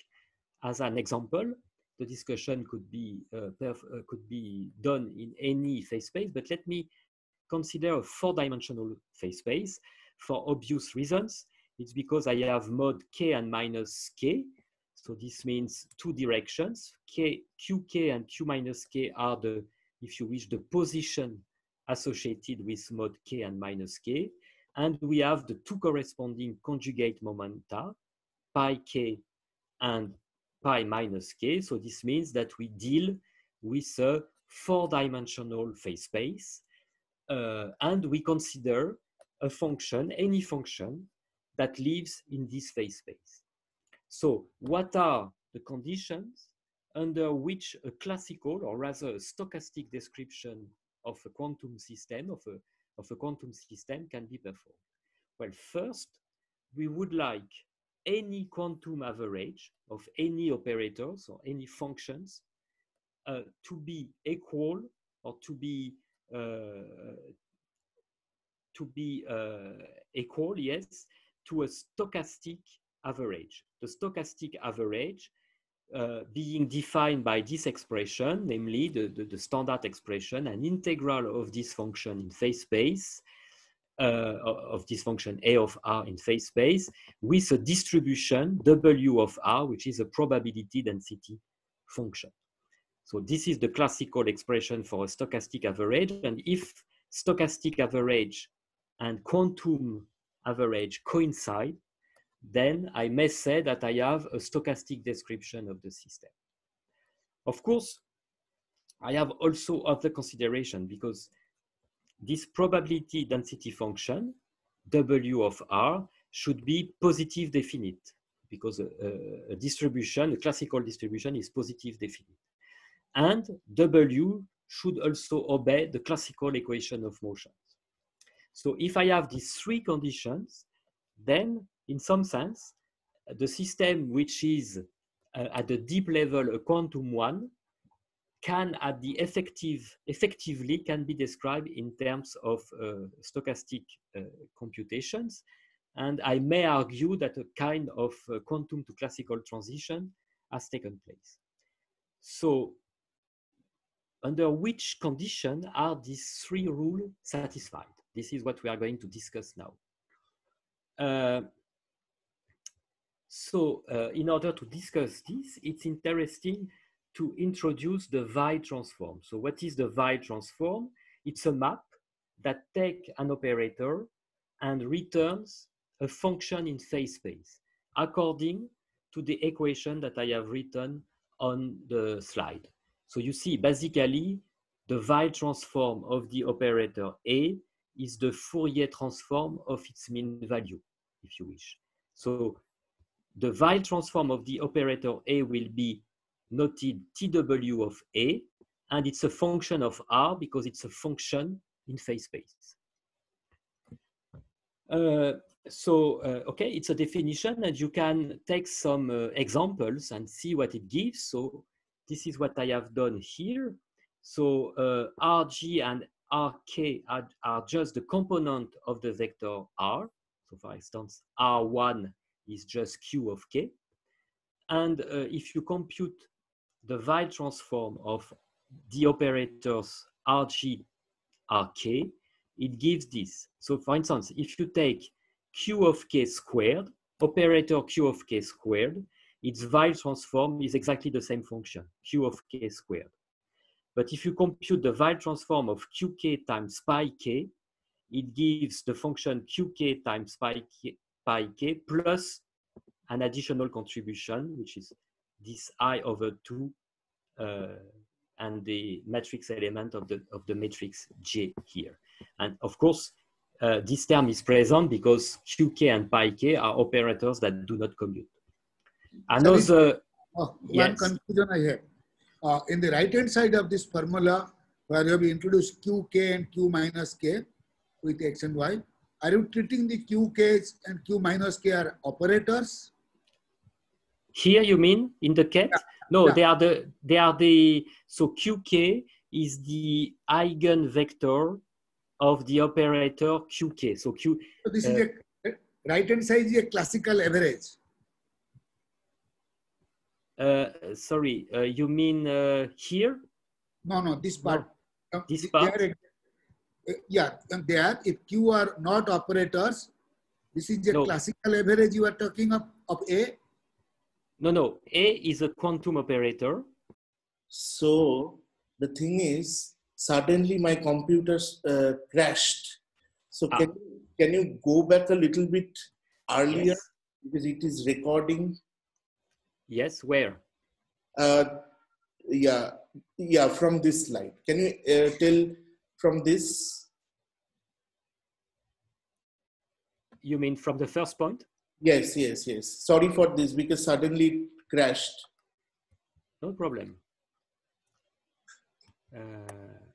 as an example, the discussion could be, uh, uh, could be done in any phase space, but let me consider a four-dimensional phase space for obvious reasons. It's because I have mod k and minus k. So this means two directions. K, qk and q minus k are the, if you wish, the position associated with mod k and minus k. And we have the two corresponding conjugate momenta, pi k and pi minus k. So this means that we deal with a four-dimensional phase space. Uh, and we consider a function, any function, that lives in this phase space. So what are the conditions under which a classical, or rather a stochastic description of a quantum system, of a, of a quantum system can be performed? Well, first, we would like any quantum average of any operators or any functions uh, to be equal or to be to be uh, equal, yes, to a stochastic average. The stochastic average uh, being defined by this expression, namely the, the, the, standard expression, an integral of this function in phase space, uh, of this function A of R in phase space, with a distribution W of R, which is a probability density function. So this is the classical expression for a stochastic average. And if stochastic average and quantum average coincide, then I may say that I have a stochastic description of the system. Of course, I have also other consideration because this probability density function, W of R, should be positive definite. because a, a, distribution, a classical distribution is positive definite. And W should also obey the classical equation of motion. So if I have these three conditions, then in some sense, the system which is uh, at the deep level a quantum one can at the effective effectively can be described in terms of uh, stochastic uh, computations and i may argue that a kind of uh, quantum to classical transition has taken place so under which condition are these three rules satisfied this is what we are going to discuss now uh, so uh, in order to discuss this it's interesting to introduce the Weyl transform. So what is the Weyl transform? It's a map that takes an operator and returns a function in phase space according to the equation that I have written on the slide. So you see basically the Weyl transform of the operator A is the Fourier transform of its mean value, if you wish. So the Weyl transform of the operator A will be noted TW of A, and it's a function of R because it's a function in phase space. Uh, so, uh, okay, it's a definition and you can take some uh, examples and see what it gives. So this is what I have done here. So uh, RG and RK are, just the component of the vector R. So for instance, R1 is just Q of K. And uh, if you compute the Weyl transform of the operators RG, RK, it gives this. So for instance, if you take Q of K squared, operator Q of K squared, its Weyl transform is exactly the same function, Q of K squared. But if you compute the Weyl transform of Qk times pi k, it gives the function Qk times pi k, pi k plus an additional contribution, which is this i over 2 uh, and the matrix element of the, of the matrix J here. And of course, uh, this term is present because qk and pi k are operators that do not commute. Another, oh, yes. one confusion I have. Uh, in the right hand side of this formula, where you have introduced qk and q minus k with x and y, are you treating the qk and q minus k are operators? Here you mean in the ket? Yeah. No, yeah. they are the they are the so qk is the eigenvector of the operator qk. So q. So this uh, is a right hand side is a classical average. Uh, sorry, uh, you mean uh, here? No, no, this part. No, this part. Are, uh, yeah, and there, if Q are not operators, this is a no. classical average you are talking of, of A. No, no. A is a quantum operator. So the thing is, suddenly my computer uh, crashed. So ah. can, can you go back a little bit earlier? Yes. Because it is recording. Yes, where? Uh, yeah, yeah, from this slide. Can you uh, tell from this? You mean from the first point? Yes, yes, yes. Sorry for this because suddenly it crashed. No problem. Uh,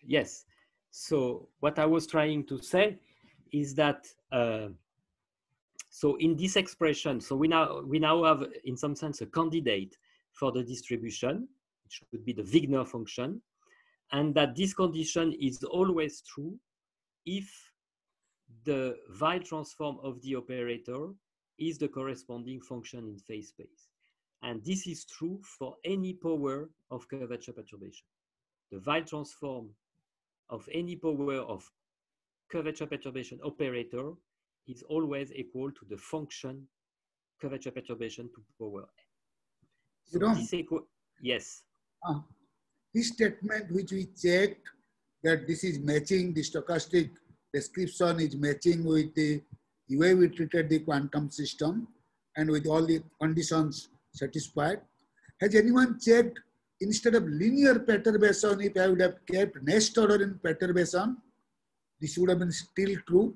yes. So what I was trying to say is that uh, so in this expression, so we now we now have in some sense a candidate for the distribution, which would be the Wigner function, and that this condition is always true if the Weyl transform of the operator is the corresponding function in phase space. And this is true for any power of curvature perturbation. The Weyl transform of any power of curvature perturbation operator is always equal to the function curvature perturbation to power n. So you this equal, yes. Uh, this statement which we checked that this is matching the stochastic description is matching with the the way we treated the quantum system and with all the conditions satisfied. Has anyone checked instead of linear perturbation, if I would have kept next order in perturbation, this would have been still true?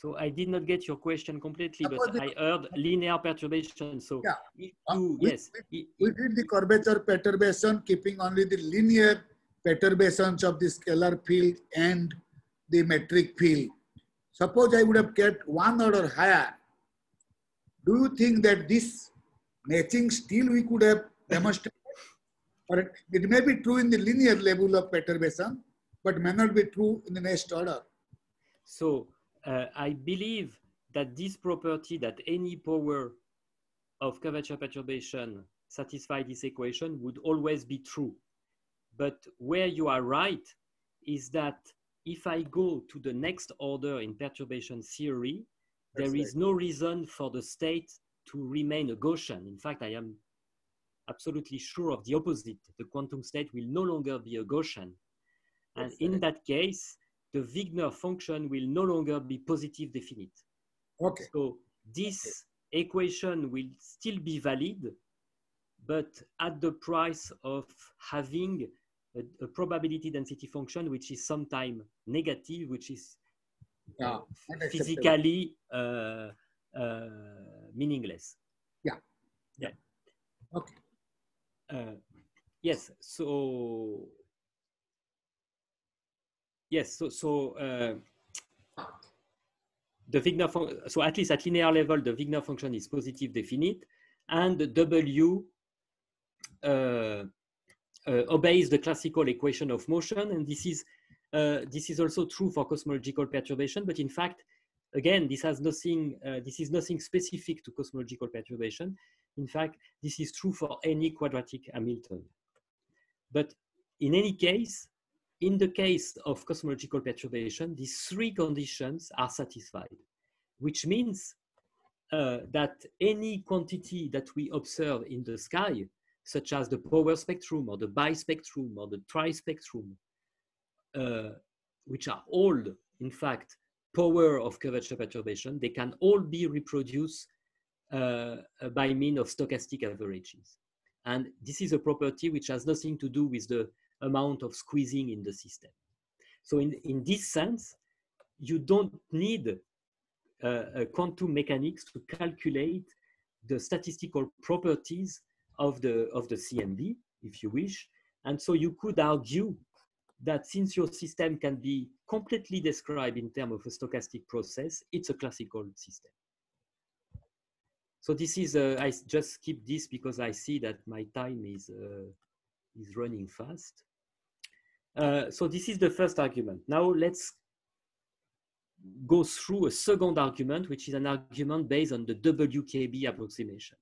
So I did not get your question completely, but I heard linear perturbation. So yeah. you, uh, yes. We, we did the curvature perturbation, keeping only the linear perturbations of the scalar field and the metric field. Suppose I would have kept one order higher. Do you think that this matching still we could have demonstrated? or it, it may be true in the linear level of perturbation, but may not be true in the next order. So uh, I believe that this property that any power of curvature perturbation satisfy this equation would always be true. But where you are right is that if I go to the next order in perturbation theory, That's there is right. no reason for the state to remain a Gaussian. In fact, I am absolutely sure of the opposite. The quantum state will no longer be a Gaussian. And That's in right. that case, the Wigner function will no longer be positive definite. Okay. So this okay. equation will still be valid, but at the price of having a, a probability density function which is sometimes negative, which is yeah, physically uh, uh, meaningless. Yeah. Yeah. Okay. Uh, yes. So Yes, so, so uh, the Wigner so at least at linear level, the Wigner function is positive definite, and W uh, uh, obeys the classical equation of motion, and this is uh, this is also true for cosmological perturbation. But in fact, again, this has nothing. Uh, this is nothing specific to cosmological perturbation. In fact, this is true for any quadratic Hamilton. But in any case, in the case of cosmological perturbation, these three conditions are satisfied, which means uh, that any quantity that we observe in the sky, such as the power spectrum or the bispectrum or the trispectrum, uh, which are all, in fact, power of curvature perturbation, they can all be reproduced uh, by mean of stochastic averages. And this is a property which has nothing to do with the amount of squeezing in the system. So in, in this sense, you don't need uh, quantum mechanics to calculate the statistical properties of the, of the CMB, if you wish. And so you could argue that since your system can be completely described in terms of a stochastic process, it's a classical system. So this is, uh, I just skip this because I see that my time is, uh, is running fast. Uh, so this is the first argument. Now let's go through a second argument, which is an argument based on the WKB approximation.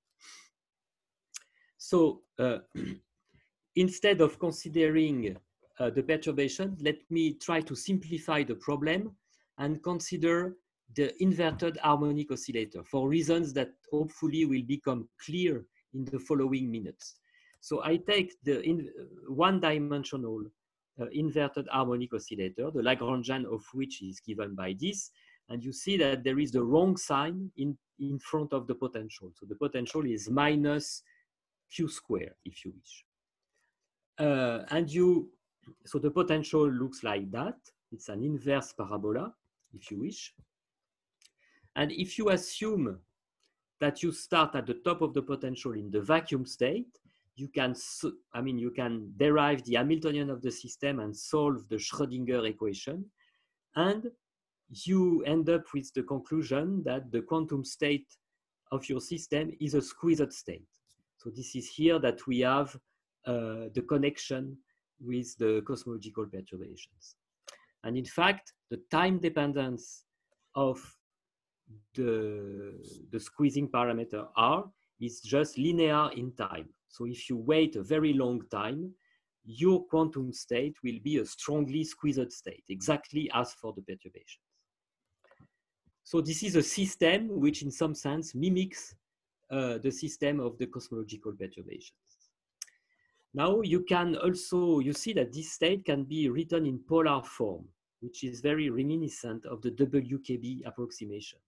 So uh, instead of considering uh, the perturbation, let me try to simplify the problem and consider the inverted harmonic oscillator for reasons that hopefully will become clear in the following minutes. So I take the one-dimensional uh, inverted harmonic oscillator, the Lagrangian of which is given by this. And you see that there is the wrong sign in, in front of the potential. So the potential is minus q square, if you wish. Uh, and you, so the potential looks like that. It's an inverse parabola, if you wish. And if you assume that you start at the top of the potential in the vacuum state, you can, I mean, you can derive the Hamiltonian of the system and solve the Schrodinger equation. And you end up with the conclusion that the quantum state of your system is a squeezed state. So this is here that we have uh, the connection with the cosmological perturbations. And in fact, the time dependence of the, the squeezing parameter R is just linear in time. So if you wait a very long time, your quantum state will be a strongly squeezed state, exactly as for the perturbations. So this is a system which in some sense mimics uh, the system of the cosmological perturbations. Now you can also, you see that this state can be written in polar form, which is very reminiscent of the WKB approximation.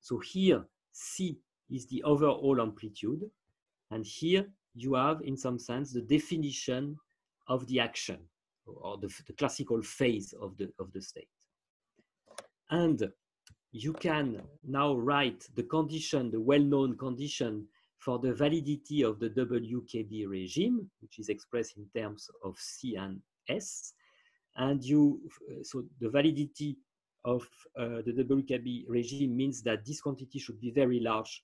So here, C is the overall amplitude, and here you have, in some sense, the definition of the action or the, the classical phase of the, of the state. And you can now write the condition, the well-known condition for the validity of the WKB regime, which is expressed in terms of C and S. And you, so the validity of uh, the WKB regime means that this quantity should be very large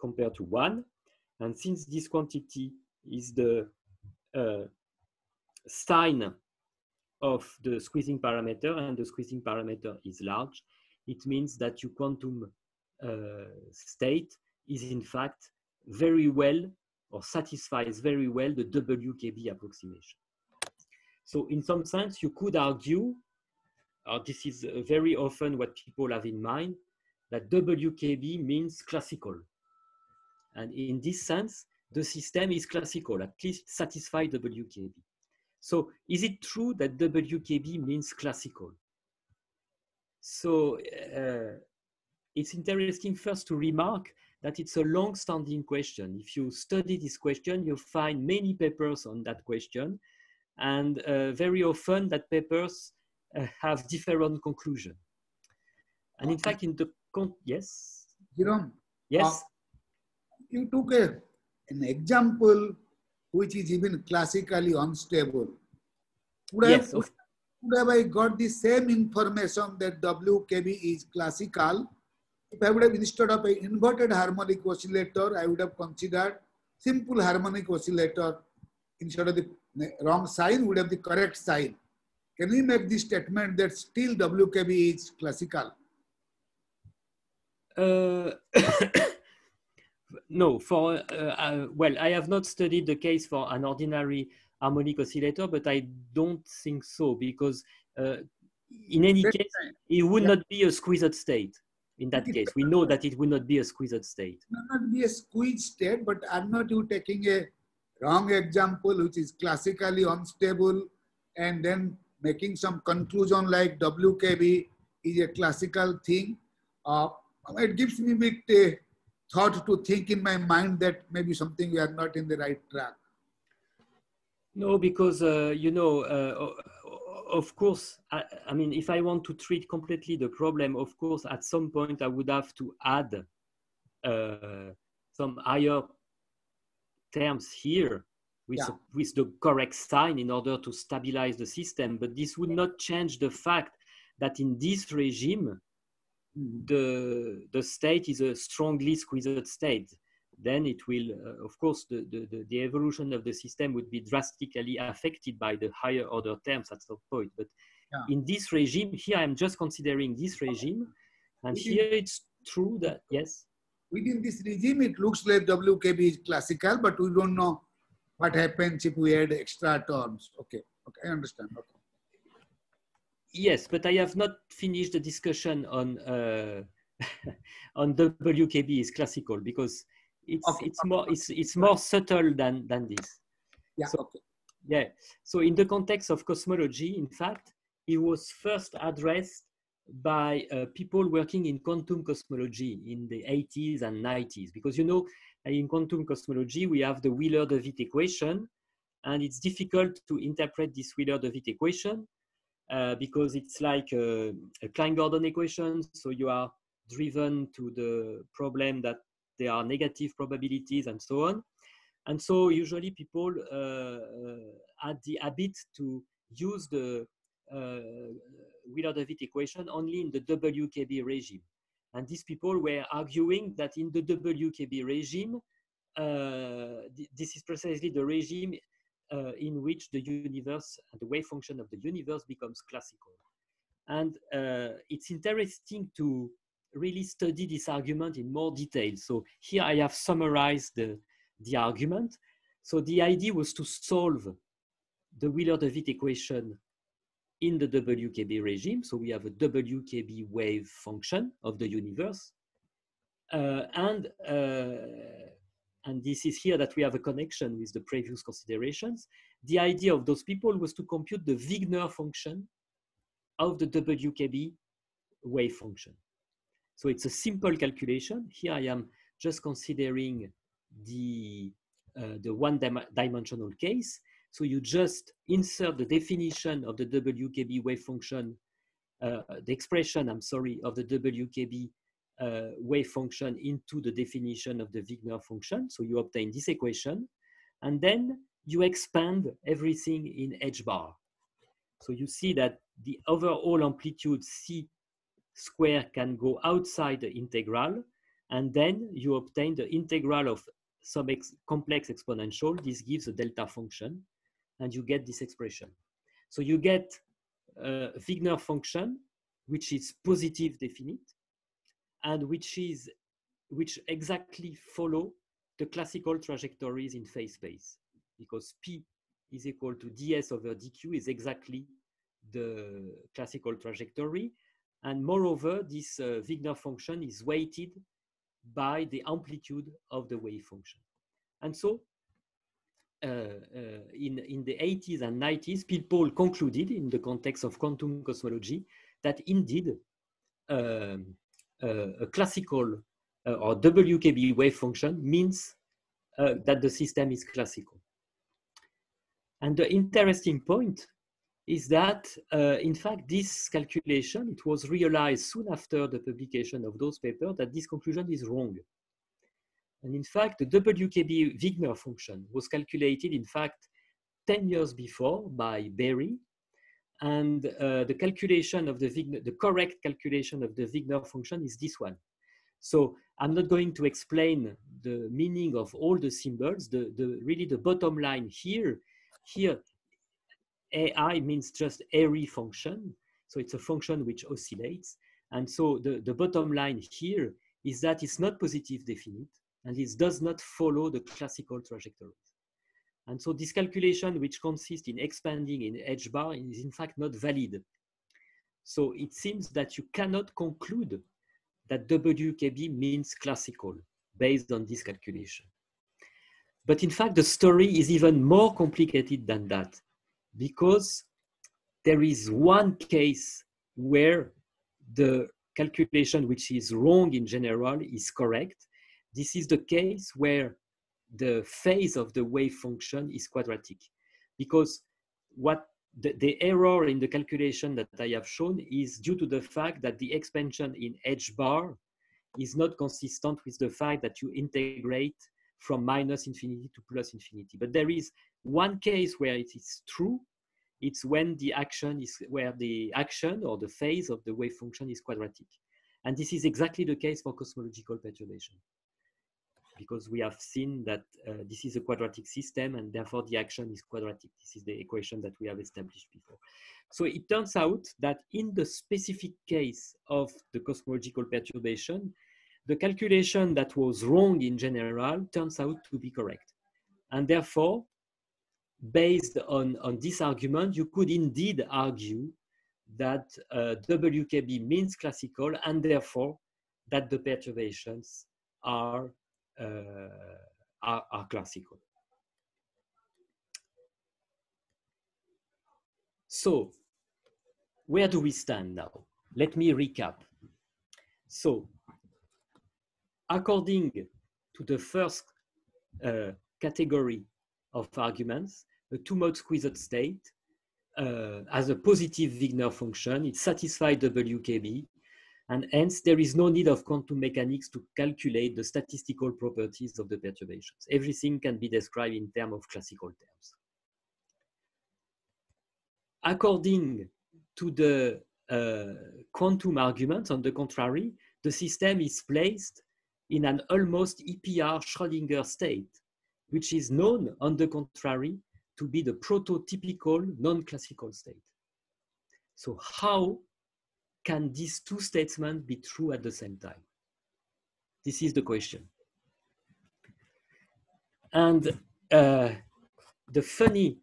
compared to one. And since this quantity is the uh, sign of the squeezing parameter and the squeezing parameter is large, it means that your quantum uh, state is in fact very well or satisfies very well the WKB approximation. So in some sense, you could argue, or uh, this is very often what people have in mind, that WKB means classical. And in this sense, the system is classical, at least satisfy WKB. So is it true that WKB means classical? So uh, it's interesting first to remark that it's a long-standing question. If you study this question, you find many papers on that question, and uh, very often that papers uh, have different conclusion. And in fact, in the con yes, Jerome, yes, uh, you took a, an example which is even classically unstable. Would yes, have, would have I got the same information that WKB is classical if I would have instead of an inverted harmonic oscillator, I would have considered simple harmonic oscillator instead of the wrong sign would have the correct sign. Can we make this statement that still WKB is classical? Uh, no, for, uh, uh, well, I have not studied the case for an ordinary harmonic oscillator, but I don't think so because uh, in any case, it would yeah. not be a squeezed state in that case. We know that it will not be a squeezed state. It will not be a squeezed state, but are not you taking a wrong example which is classically unstable and then making some conclusion like WKB is a classical thing? Uh, it gives me a bit uh, thought to think in my mind that maybe something we are not in the right track. No, because, uh, you know, uh, of course, I, I, mean, if I want to treat completely the problem, of course, at some point I would have to add uh, some higher terms here with, yeah. with the correct sign in order to stabilize the system. But this would not change the fact that in this regime. The, the state is a strongly squeezed state then it will, uh, of course, the, the, the, evolution of the system would be drastically affected by the higher order terms at some point. But yeah. in this regime, here I'm just considering this regime, and within, here it's true that, yes? Within this regime, it looks like WKB is classical, but we don't know what happens if we add extra terms. Okay, okay, I understand. Okay. Yes, but I have not finished the discussion on uh, on WKB is classical because it's okay. it's more it's it's more subtle than than this. Yeah. So, okay. Yeah. So in the context of cosmology, in fact, it was first addressed by uh, people working in quantum cosmology in the 80s and 90s because you know in quantum cosmology we have the Wheeler-DeWitt equation and it's difficult to interpret this Wheeler-DeWitt equation uh, because it's like a, a Klein-Gordon equation so you are driven to the problem that there are negative probabilities and so on. And so usually people uh, uh the habit to use the uh, Wheeler-de equation only in the WKB regime. And these people were arguing that in the WKB regime, uh, th this is precisely the regime uh, in which the universe, the wave function of the universe becomes classical. And uh, it's interesting to really study this argument in more detail. So here I have summarized the, the argument. So the idea was to solve the Wheeler-DeWitt equation in the WKB regime. So we have a WKB wave function of the universe. Uh, and, uh, and this is here that we have a connection with the previous considerations. The idea of those people was to compute the Wigner function of the WKB wave function. So it's a simple calculation. Here I am just considering the, uh, the one dim dimensional case. So you just insert the definition of the WKB wave function uh, the expression, I'm sorry, of the WKB uh, wave function into the definition of the Wigner function. So you obtain this equation, and then you expand everything in h bar. So you see that the overall amplitude C square can go outside the integral, and then you obtain the integral of some ex complex exponential. This gives a delta function, and you get this expression. So you get a Wigner function, which is positive definite, and which is which exactly follow the classical trajectories in phase space because p is equal to ds over dq is exactly the classical trajectory. And moreover this uh, Wigner function is weighted by the amplitude of the wave function. And so uh, uh, in, in the 80s and 90s, people concluded in the context of quantum cosmology that indeed um, a classical uh, or WKB wave function means uh, that the system is classical. And the interesting point is that, uh, in fact, this calculation, it was realized soon after the publication of those papers that this conclusion is wrong. And in fact, the WKB Wigner function was calculated, in fact, 10 years before by Berry and uh, the calculation of the the correct calculation of the Wigner function is this one. So I'm not going to explain the meaning of all the symbols. The, the really the bottom line here, here AI means just Airy function. So it's a function which oscillates. And so the, the bottom line here is that it's not positive definite and it does not follow the classical trajectories. And so this calculation, which consists in expanding in h bar, is in fact not valid. So it seems that you cannot conclude that WKB means classical based on this calculation. But in fact, the story is even more complicated than that because there is one case where the calculation, which is wrong in general, is correct. This is the case where the phase of the wave function is quadratic because what the, the, error in the calculation that I have shown is due to the fact that the expansion in h bar is not consistent with the fact that you integrate from minus infinity to plus infinity. But there is one case where it is true. It's when the action is where the action or the phase of the wave function is quadratic. And this is exactly the case for cosmological perturbation because we have seen that uh, this is a quadratic system and therefore the action is quadratic. This is the equation that we have established before. So it turns out that in the specific case of the cosmological perturbation, the calculation that was wrong in general turns out to be correct. And therefore, based on, on this argument, you could indeed argue that uh, WKB means classical and therefore that the perturbations are uh, are, are classical. So, where do we stand now? Let me recap. So, according to the first uh, category of arguments, a two-mode squeezed state uh, as a positive Wigner function, it satisfies WKB and hence there is no need of quantum mechanics to calculate the statistical properties of the perturbations. Everything can be described in terms of classical terms. According to the uh, quantum arguments, on the contrary, the system is placed in an almost EPR Schrodinger state, which is known, on the contrary, to be the prototypical non-classical state. So how can these two statements be true at the same time? This is the question. And uh, the funny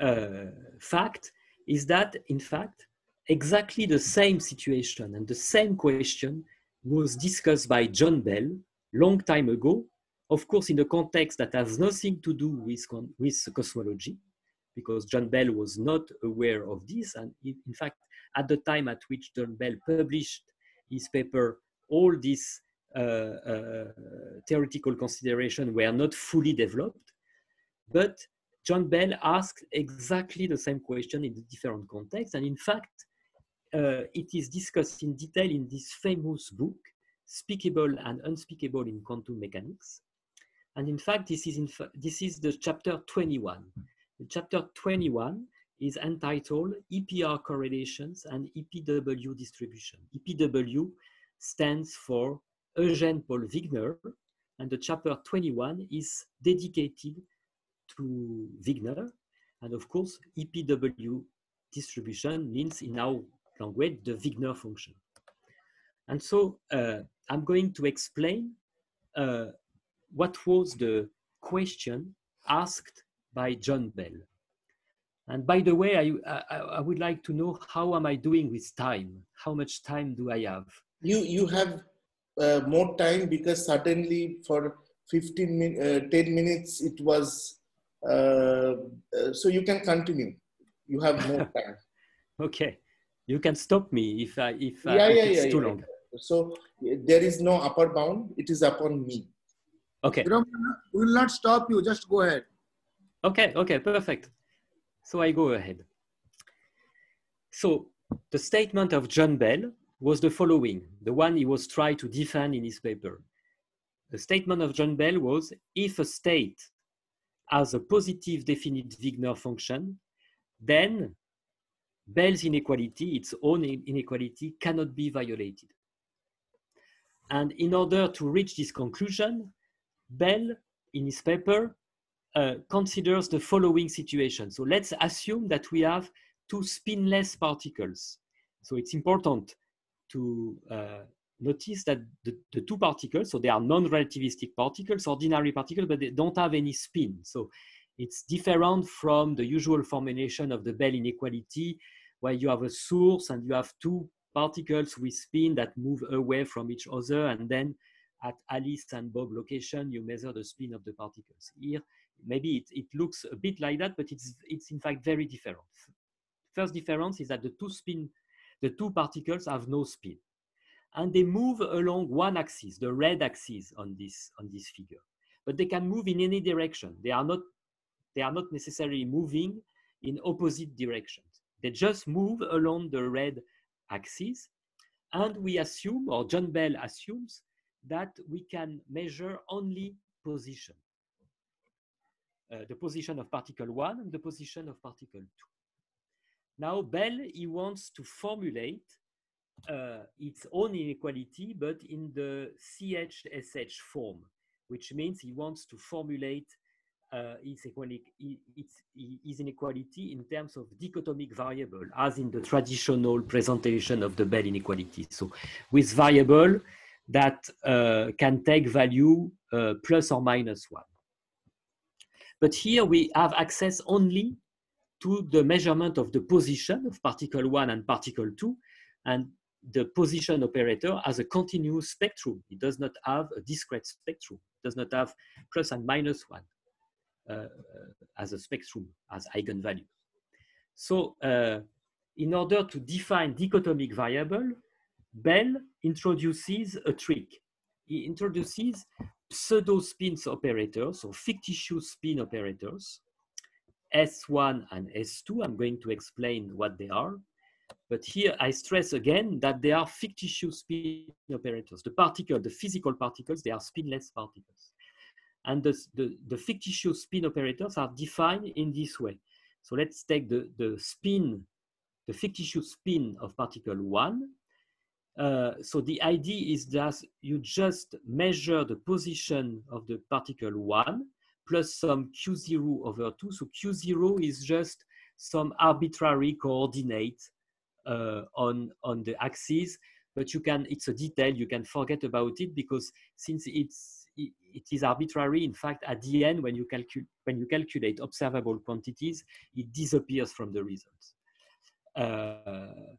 uh, fact is that, in fact, exactly the same situation and the same question was discussed by John Bell long time ago, of course, in a context that has nothing to do with, with cosmology, because John Bell was not aware of this. And in fact, at the time at which John Bell published his paper, all these uh, uh, theoretical considerations were not fully developed. But John Bell asked exactly the same question in a different context. And in fact, uh, it is discussed in detail in this famous book, Speakable and Unspeakable in Quantum Mechanics. And in fact, this is, in this is the chapter 21. The chapter 21 is entitled EPR correlations and EPW distribution. EPW stands for Eugene Paul Wigner, and the chapter 21 is dedicated to Wigner. And of course, EPW distribution means in our language the Wigner function. And so uh, I'm going to explain uh, what was the question asked by John Bell. And by the way, I, I, I, would like to know how am I doing with time? How much time do I have? You, you have uh, more time because suddenly for 15 min, uh, 10 minutes it was, uh, uh so you can continue. You have more time. okay. You can stop me if, I, if, yeah, yeah, if it's yeah, too yeah. long. So there is no upper bound. It is upon me. Okay. We will not stop you. Just go ahead. Okay. Okay. Perfect. So I go ahead. So the statement of John Bell was the following, the one he was trying to defend in his paper. The statement of John Bell was, if a state has a positive definite Wigner function, then Bell's inequality, its own inequality, cannot be violated. And in order to reach this conclusion, Bell, in his paper, uh, considers the following situation. So let's assume that we have two spinless particles. So it's important to uh, notice that the, the, two particles, so they are non-relativistic particles, ordinary particles, but they don't have any spin. So it's different from the usual formulation of the Bell inequality, where you have a source and you have two particles with spin that move away from each other, and then at Alice and Bob location, you measure the spin of the particles. Here, maybe it, it looks a bit like that, but it's, it's in fact very different. First difference is that the two spin, the two particles have no spin. And they move along one axis, the red axis on this, on this figure. But they can move in any direction. They are not, they are not necessarily moving in opposite directions. They just move along the red axis. And we assume, or John Bell assumes, that we can measure only position uh, the position of particle 1 and the position of particle 2. Now, Bell, he wants to formulate uh, its own inequality, but in the CHSH form, which means he wants to formulate uh, his, his, inequality in terms of dichotomic variable, as in the traditional presentation of the Bell inequality. So with variable that uh, can take value uh, plus or minus 1. But here we have access only to the measurement of the position of particle 1 and particle 2. And the position operator has a continuous spectrum. It does not have a discrete spectrum. It does not have plus and minus 1 uh, as a spectrum, as eigenvalue. So uh, in order to define dichotomic variable, Bell introduces a trick. He introduces pseudo spins operators or fictitious spin operators, S1 and S2. I'm going to explain what they are. But here I stress again that they are fictitious spin operators. The particle, the physical particles, they are spinless particles. And the, the, the fictitious spin operators are defined in this way. So let's take the, the spin, the fictitious spin of particle one, uh, so the idea is that you just measure the position of the particle 1 plus some q0 over 2. So q0 is just some arbitrary coordinate uh, on, on the axis, but you can, it's a detail, you can forget about it because since it's, it, it is arbitrary, in fact, at the end, when you, calculate when you calculate observable quantities, it disappears from the results. Uh,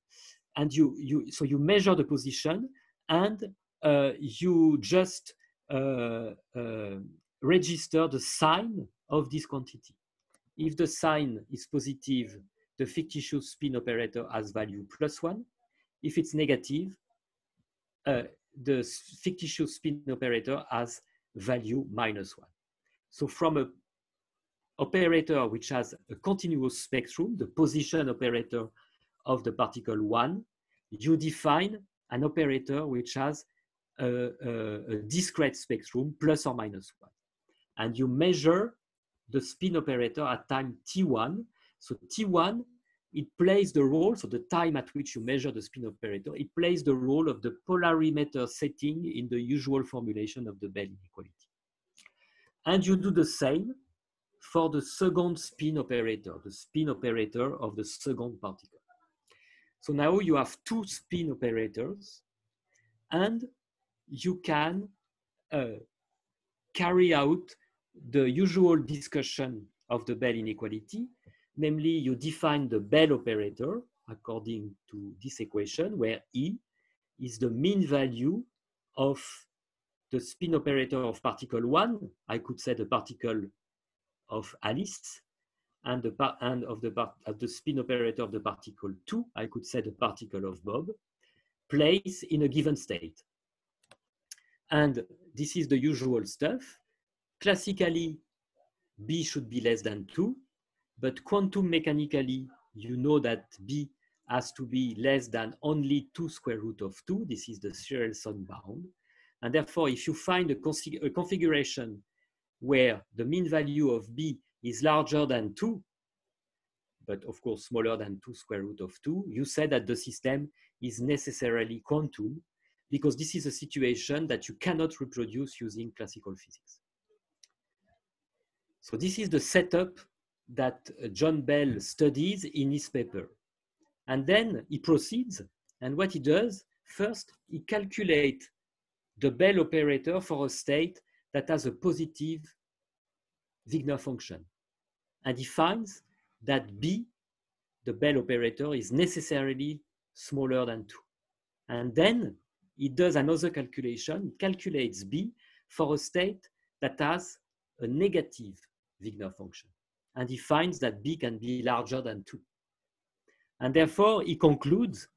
and you, you so you measure the position and uh, you just uh, uh, register the sign of this quantity. If the sign is positive, the fictitious spin operator has value plus one. If it's negative, uh, the fictitious spin operator has value minus one. So from a operator which has a continuous spectrum, the position operator of the particle 1, you define an operator which has a, a, a discrete spectrum plus or minus one. And you measure the spin operator at time t1. So t1, it plays the role, so the time at which you measure the spin operator, it plays the role of the polarimeter setting in the usual formulation of the Bell inequality. And you do the same for the second spin operator, the spin operator of the second particle. So now you have two spin operators and you can uh, carry out the usual discussion of the Bell inequality, namely you define the Bell operator according to this equation where E is the mean value of the spin operator of particle one, I could say the particle of Alice, and the and of the part of uh, the spin operator of the particle two, I could say the particle of Bob, place in a given state. And this is the usual stuff. Classically, B should be less than two, but quantum mechanically, you know that B has to be less than only two square root of two. This is the Tsirelson bound. And therefore, if you find a, config a configuration where the mean value of B is larger than 2, but of course smaller than 2 square root of 2, you say that the system is necessarily quantum because this is a situation that you cannot reproduce using classical physics. So this is the setup that uh, John Bell studies in his paper. And then he proceeds, and what he does, first, he calculates the Bell operator for a state that has a positive Wigner function. And he finds that B, the Bell operator, is necessarily smaller than 2. And then he does another calculation. He calculates B for a state that has a negative Wigner function. And he finds that B can be larger than 2. And therefore, he concludes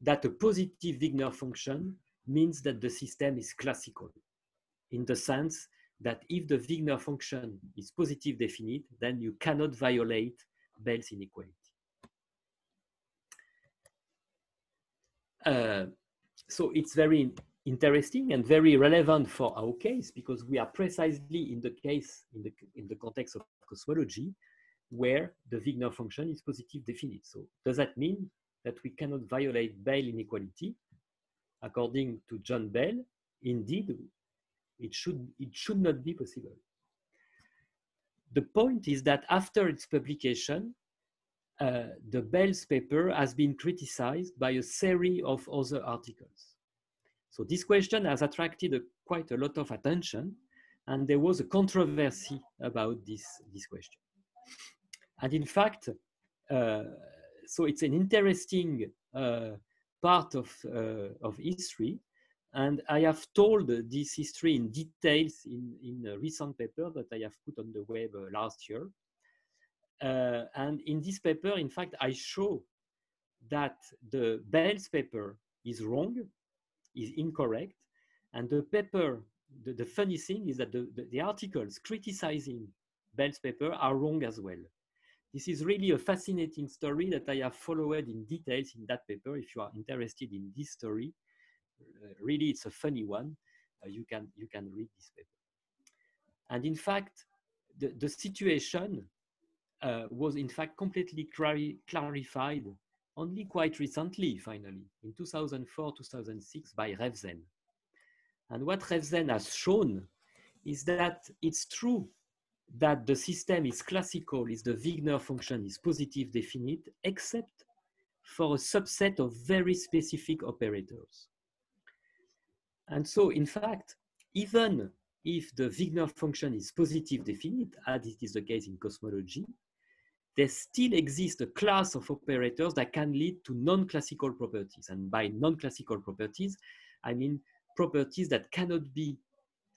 that a positive Wigner function means that the system is classical in the sense that if the Wigner function is positive definite, then you cannot violate Bell's inequality. Uh, so it's very interesting and very relevant for our case because we are precisely in the case, in the, in the context of cosmology, where the Wigner function is positive definite. So does that mean that we cannot violate Bell inequality? According to John Bell, indeed, it should, it should not be possible. The point is that after its publication, uh, the Bell's paper has been criticized by a series of other articles. So this question has attracted a, quite a lot of attention and there was a controversy about this, this question. And in fact, uh, so it's an interesting uh, part of, uh, of history and I have told this history in details in, in a recent paper that I have put on the web uh, last year. Uh, and in this paper, in fact, I show that the Bell's paper is wrong, is incorrect. And the paper, the, the funny thing is that the, the, the articles criticizing Bell's paper are wrong as well. This is really a fascinating story that I have followed in details in that paper. If you are interested in this story, really it's a funny one. Uh, you can you can read this paper. And in fact, the, the situation uh, was in fact completely clari clarified only quite recently, finally, in 2004, 2006 by Revzen. And what Revzen has shown is that it's true that the system is classical, is the Wigner function is positive definite, except for a subset of very specific operators. And so, in fact, even if the Wigner function is positive definite, as it is the case in cosmology, there still exists a class of operators that can lead to non-classical properties. And by non-classical properties, I mean properties that cannot be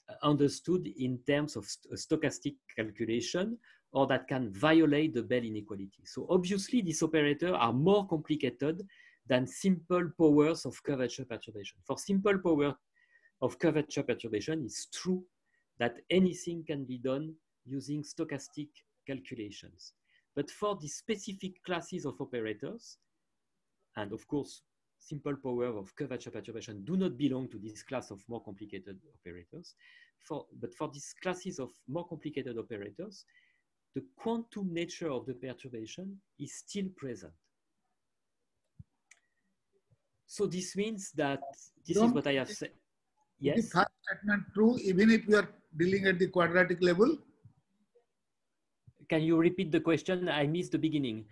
uh, understood in terms of st stochastic calculation or that can violate the Bell inequality. So obviously, these operators are more complicated than simple powers of curvature perturbation. For simple power of curvature perturbation, is true that anything can be done using stochastic calculations. But for the specific classes of operators, and of course, simple power of curvature perturbation do not belong to this class of more complicated operators. For, but for these classes of more complicated operators, the quantum nature of the perturbation is still present. So this means that this Don't is what I have said. Yes. Is the first statement true even if we are dealing at the quadratic level? Can you repeat the question? I missed the beginning.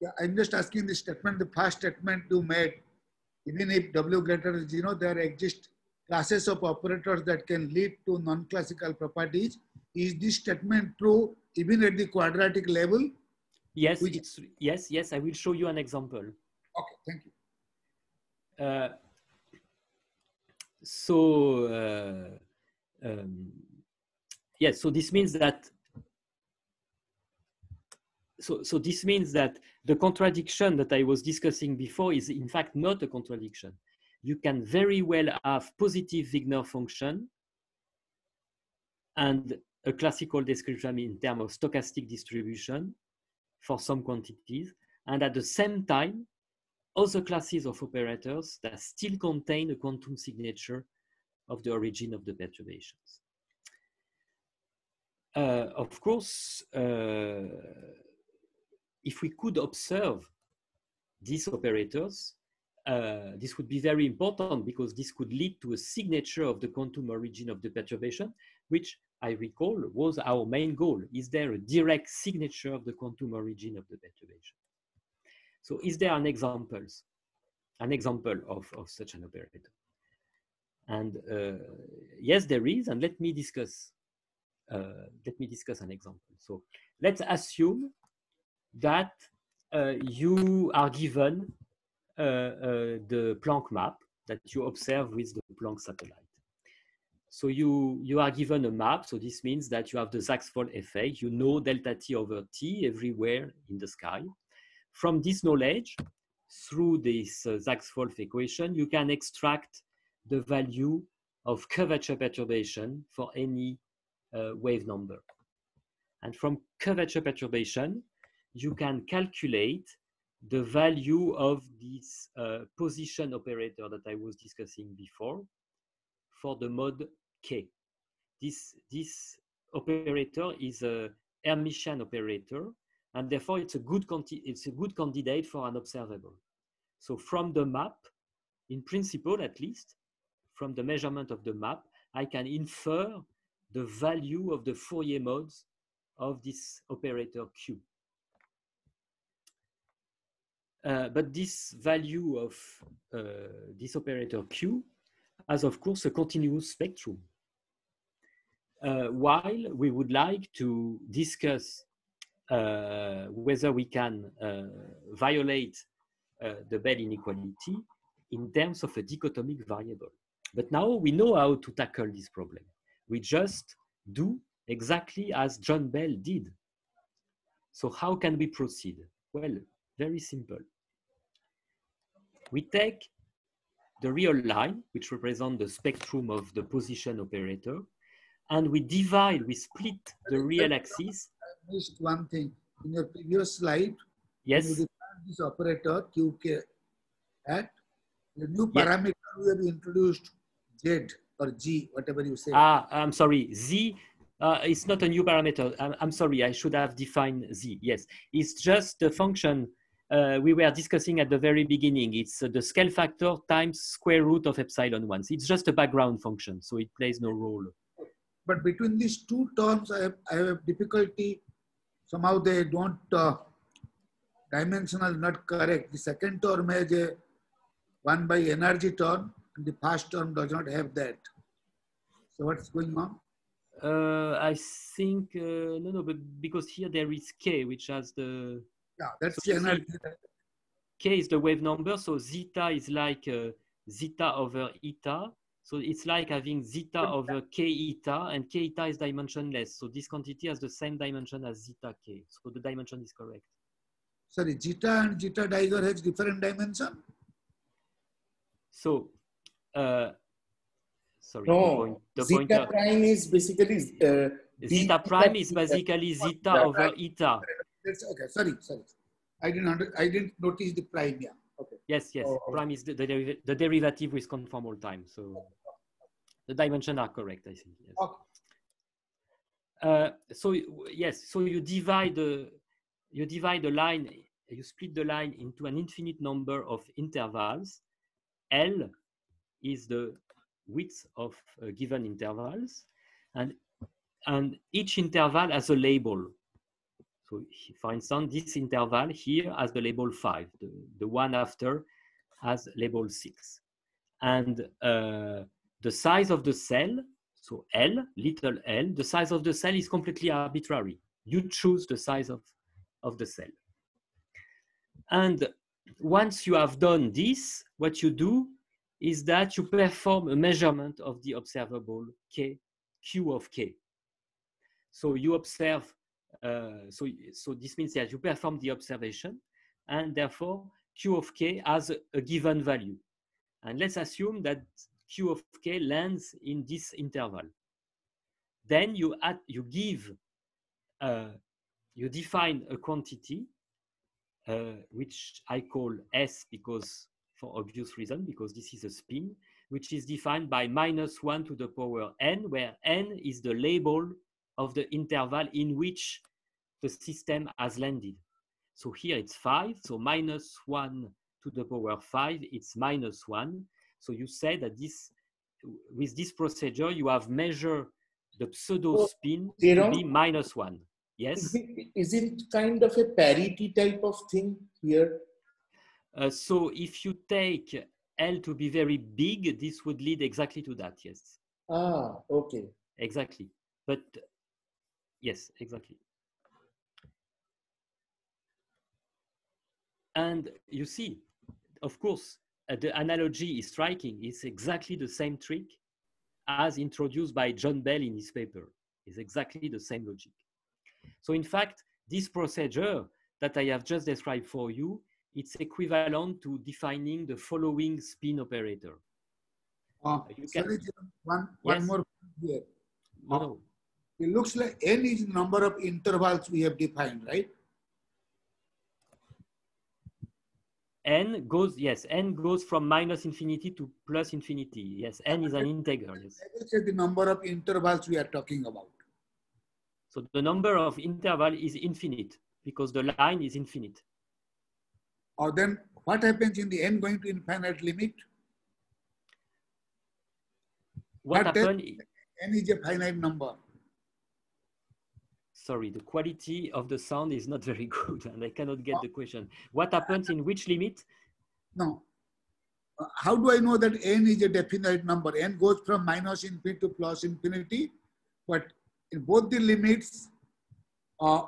Yeah, I'm just asking the statement, the first statement you made, even if W greater than zero, there exist classes of operators that can lead to non-classical properties. Is this statement true even at the quadratic level? Yes, Which, yes, yes. I will show you an example. Okay, thank you. Uh, so, uh, um, yes, so this means that so, so this means that the contradiction that I was discussing before is in fact not a contradiction. You can very well have positive Wigner function and a classical description in terms of stochastic distribution for some quantities, and at the same time, other classes of operators that still contain a quantum signature of the origin of the perturbations. Uh, of course, uh, if we could observe these operators, uh, this would be very important because this could lead to a signature of the quantum origin of the perturbation, which I recall was our main goal. Is there a direct signature of the quantum origin of the perturbation? So is there an examples, an example of, of such an operator? And uh, yes, there is, and let me discuss, uh, let me discuss an example. So let's assume that uh, you are given uh, uh, the Planck map that you observe with the Planck satellite. So you, you are given a map. So this means that you have the Sachs-Wolfe effect. You know delta t over t everywhere in the sky. From this knowledge, through this uh, Sachs-Wolfe equation, you can extract the value of curvature perturbation for any uh, wave number. And from curvature perturbation, you can calculate the value of this uh, position operator that I was discussing before for the mode K. This, this operator is a Hermitian operator and therefore it's a good it's a good candidate for an observable. So from the map, in principle at least, from the measurement of the map, I can infer the value of the Fourier modes of this operator Q. Uh, but this value of uh, this operator Q has, of course, a continuous spectrum. Uh, while we would like to discuss whether we can uh, violate uh, the Bell inequality in terms of a dichotomic variable. But now we know how to tackle this problem. We just do exactly as John Bell did. So how can we proceed? Well, very simple. We take the real line, which represents the spectrum of the position operator, and we divide, we split the real axis missed one thing. In your previous slide, yes. you this operator QK at the new parameter yes. we have introduced Z or G, whatever you say. Ah, I'm sorry, Z. Uh, it's not a new parameter. I'm, I'm, sorry, I should have defined Z. Yes, it's just the function uh, we were discussing at the very beginning. It's uh, the scale factor times square root of epsilon 1. It's just a background function, so it plays no role. But between these two terms, I have, I have difficulty somehow they don't uh, dimensional not correct. The second term has a one by energy term, and the first term does not have that. So what's going on? Uh, I think uh, no, no, but because here there is k, which has the yeah, that's so the energy. K is the wave number, so zeta is like uh, zeta over eta, so it's like having zeta over k eta, and k eta is dimensionless. So this quantity has the same dimension as zeta k. So the dimension is correct. Sorry, zeta and zeta dagger has different dimension? So, uh, sorry. No, the point, the zeta pointer, prime is basically uh, zeta prime is basically zeta over eta. That's okay. Sorry, sorry. I didn't under, I didn't notice the prime. Yeah. Okay. Yes, yes. Oh. Prime is the, the, the, derivative with conformal time. So the dimensions are correct, I think. Yes. Okay. Uh, so yes, so you divide the you divide the line, you split the line into an infinite number of intervals. L is the width of uh, given intervals, and and each interval has a label. So for instance, this interval here has the label five, the, the one after has label six. And uh, the size of the cell, so L, little l, the size of the cell is completely arbitrary. You choose the size of, of the cell. And once you have done this, what you do is that you perform a measurement of the observable K, Q of K. So you observe, uh, so, so this means that you perform the observation and therefore Q of K has a, a given value. And let's assume that Q of K lands in this interval. Then you add, you give, uh, you define a quantity, uh, which I call S because for obvious reason, because this is a spin, which is defined by minus one to the power n, where n is the label of the interval in which the system has landed. So here it's five, so minus one to the power five, it's minus one. So you say that this, with this procedure, you have measured the pseudo spin to be minus one. Yes? Is it, is it kind of a parity type of thing here? Uh, so if you take L to be very big, this would lead exactly to that, yes. Ah, okay. Exactly. But Yes, exactly. And you see, of course, uh, the analogy is striking. It's exactly the same trick as introduced by John Bell in his paper. It's exactly the same logic. So in fact, this procedure that I have just described for you, it's equivalent to defining the following spin operator. Uh, sorry, one, one yes. more here. No, no it looks like n is the number of intervals we have defined, right? N goes, yes, n goes from minus infinity to plus infinity. Yes, n is an integer. Yes. The number of intervals we are talking about. So the number of interval is infinite because the line is infinite. Or then what happens in the n going to infinite limit? What, what happens? n is a finite number sorry, the quality of the sound is not very good and I cannot get the question. What happens in which limit? No. How do I know that n is a definite number? n goes from minus infinity to plus infinity, but in both the limits, uh,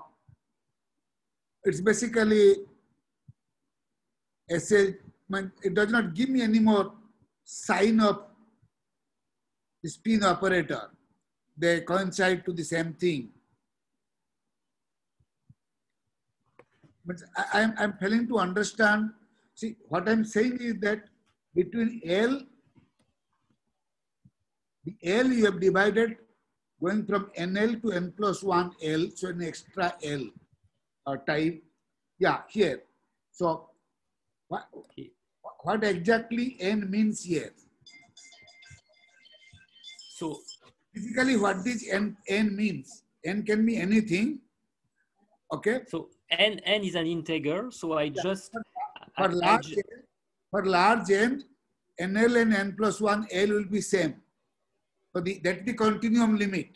it's basically a say, it does not give me any more sign of the spin operator. They coincide to the same thing. But I, am I'm failing to understand. See, what I'm saying is that between L, the L you have divided going from NL to N plus 1 L, so an extra L uh, type. Yeah, here. So what, what exactly N means here? So basically what this N, N means? N can be anything. Okay. So n n is an integer, so I just for I, large I, n, for large n, nl and n plus one l will be same. So the, that's the continuum limit.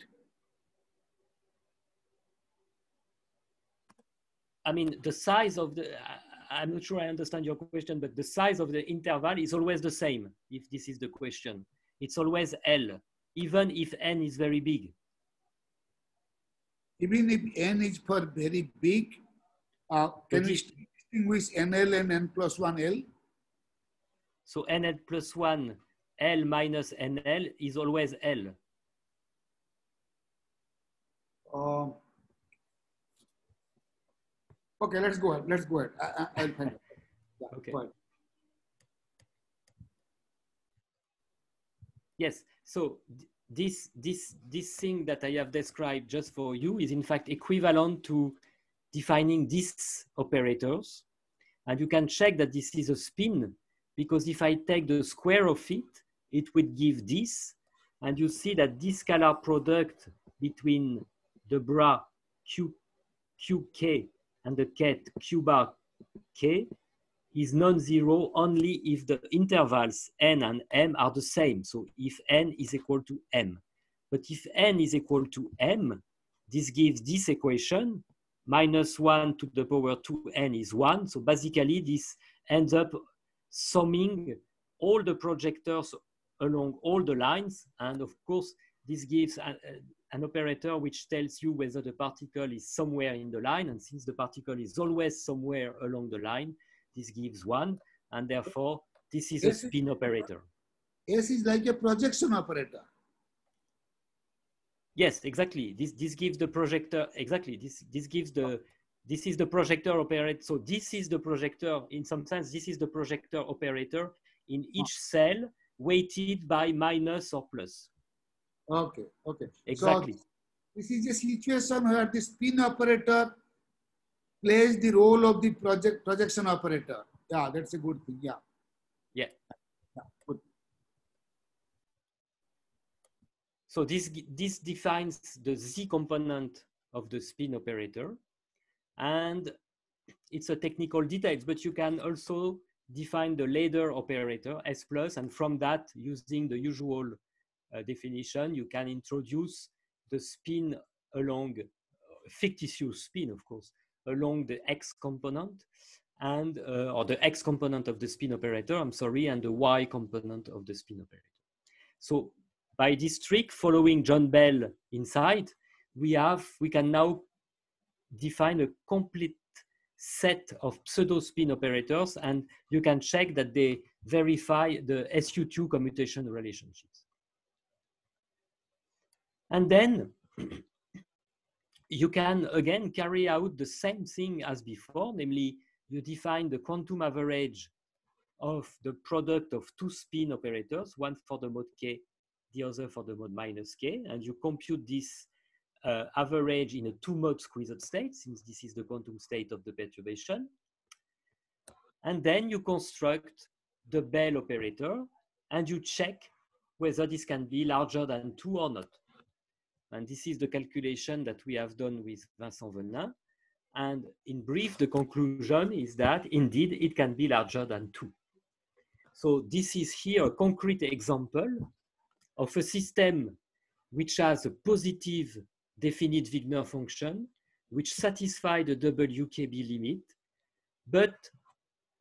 I mean, the size of the, I'm not sure I understand your question, but the size of the interval is always the same, if this is the question. It's always L, even if n is very big. Even if n is for very big, uh, can we distinguish NL and N plus 1L? So NL plus 1 L minus NL is always L. Uh, okay, let's go ahead. Let's go ahead. I, will find it. Yeah, okay. Yes. So this this this thing that I have described just for you is in fact equivalent to defining these operators. And you can check that this is a spin because if I take the square of it, it would give this. And you see that this scalar product between the bra Q, QK and the ket Q bar K is non-zero only if the intervals n and m are the same. So if n is equal to m. But if n is equal to m, this gives this equation, minus 1 to the power 2n is 1. So basically, this ends up summing all the projectors along all the lines. And of course, this gives a, a, an operator which tells you whether the particle is somewhere in the line. And since the particle is always somewhere along the line, this gives one, and therefore this is a spin operator. S is like a projection operator. Yes, exactly. This this gives the projector exactly. This this gives the this is the projector operator. So this is the projector. In some sense, this is the projector operator in each cell weighted by minus or plus. Okay. Okay. Exactly. So this is a situation where the spin operator plays the role of the project projection operator. Yeah, that's a good thing. Yeah. Yeah. yeah good. So this, this defines the Z component of the spin operator. And it's a technical details, but you can also define the ladder operator, S plus, and from that, using the usual uh, definition, you can introduce the spin along fictitious spin, of course, along the x component and uh, or the x component of the spin operator, I'm sorry, and the y component of the spin operator. So by this trick, following John Bell inside, we have we can now define a complete set of pseudo spin operators, and you can check that they verify the SU2 commutation relationships. And then you can again carry out the same thing as before, namely you define the quantum average of the product of two spin operators, one for the mode k, the other for the mode minus k, and you compute this uh, average in a two-mode squeezed state, since this is the quantum state of the perturbation. And then you construct the Bell operator, and you check whether this can be larger than two or not. And this is the calculation that we have done with Vincent Vennin. And in brief, the conclusion is that indeed it can be larger than two. So this is here a concrete example of a system which has a positive definite Wigner function, which satisfies the WKB limit, but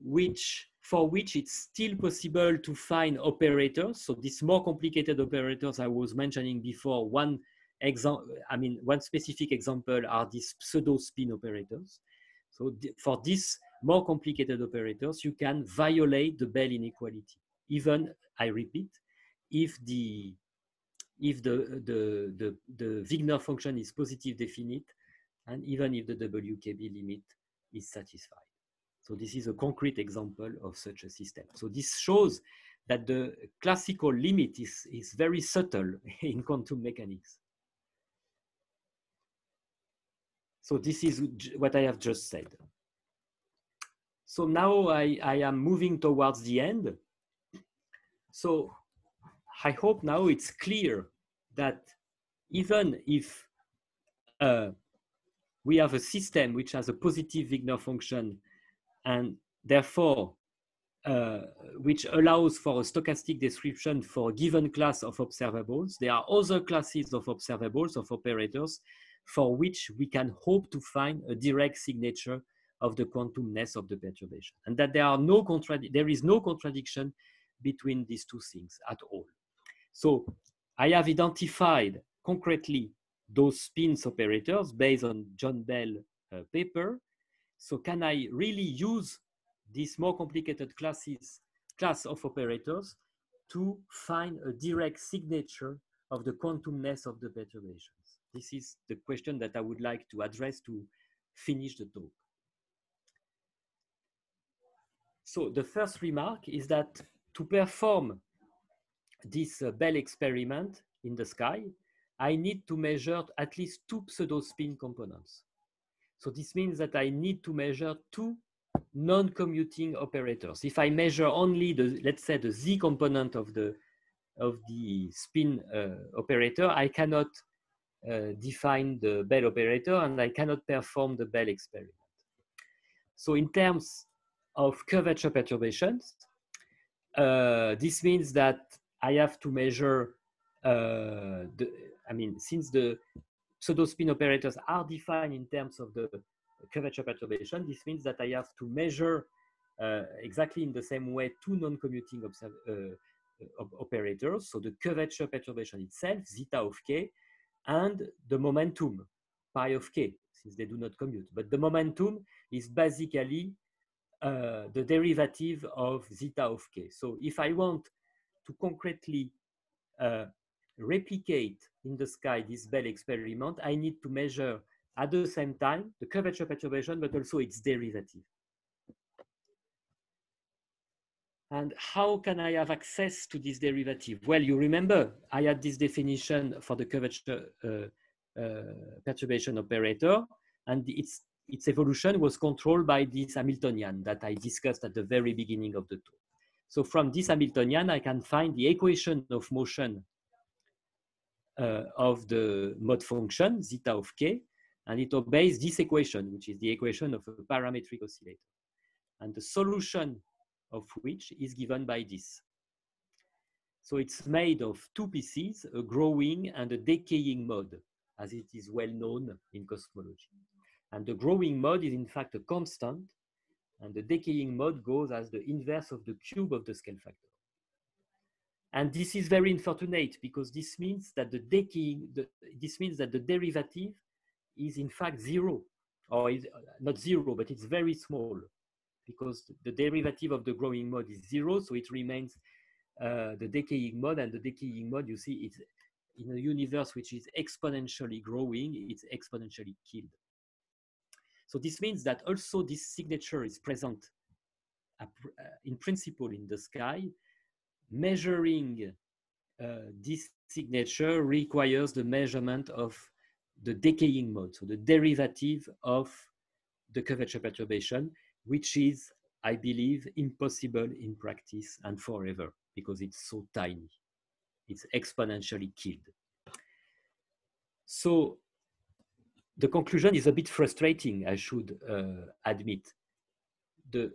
which for which it's still possible to find operators. So these more complicated operators I was mentioning before, one example, I mean, one specific example are these pseudo spin operators. So for these more complicated operators, you can violate the Bell inequality. Even, I repeat, if the if the, the, the, the Wigner function is positive definite, and even if the WKB limit is satisfied. So this is a concrete example of such a system. So this shows that the classical limit is, is very subtle in quantum mechanics. So this is what I have just said. So now I, I am moving towards the end. So I hope now it's clear that even if uh, we have a system which has a positive Wigner function and therefore uh, which allows for a stochastic description for a given class of observables, there are other classes of observables, of operators, for which we can hope to find a direct signature of the quantumness of the perturbation and that there are no there is no contradiction between these two things at all so i have identified concretely those spins operators based on john bell uh, paper so can i really use these more complicated classes class of operators to find a direct signature of the quantumness of the perturbation this is the question that I would like to address to finish the talk. So the first remark is that to perform this uh, Bell experiment in the sky, I need to measure at least two pseudo-spin components. So this means that I need to measure two non-commuting operators. If I measure only the, let's say the Z component of the, of the spin uh, operator, I cannot uh, define the Bell operator and I cannot perform the Bell experiment. So in terms of curvature perturbations, uh, this means that I have to measure uh, the, I mean, since the pseudo spin operators are defined in terms of the curvature perturbation, this means that I have to measure uh, exactly in the same way two non-commuting uh, operators. So the curvature perturbation itself, zeta of k, and the momentum, pi of k, since they do not commute. But the momentum is basically uh, the derivative of zeta of k. So if I want to concretely uh, replicate in the sky this Bell experiment, I need to measure at the same time the curvature perturbation, but also its derivative. And how can I have access to this derivative? Well, you remember I had this definition for the curvature uh, uh, perturbation operator, and its, its evolution was controlled by this Hamiltonian that I discussed at the very beginning of the talk. So from this Hamiltonian, I can find the equation of motion uh, of the mode function, zeta of k, and it obeys this equation, which is the equation of a parametric oscillator. And the solution of which is given by this. So it's made of two pieces, a growing and a decaying mode, as it is well known in cosmology. And the growing mode is in fact a constant, and the decaying mode goes as the inverse of the cube of the scale factor. And this is very unfortunate because this means that the decaying, the, this means that the derivative is in fact zero, or is not zero, but it's very small because the derivative of the growing mode is zero, so it remains uh, the decaying mode, and the decaying mode, you see, it's in a universe which is exponentially growing, it's exponentially killed. So this means that also this signature is present uh, in principle in the sky. Measuring uh, this signature requires the measurement of the decaying mode, so the derivative of the curvature perturbation, which is, I believe, impossible in practice and forever because it's so tiny. It's exponentially killed. So the conclusion is a bit frustrating, I should uh, admit. The,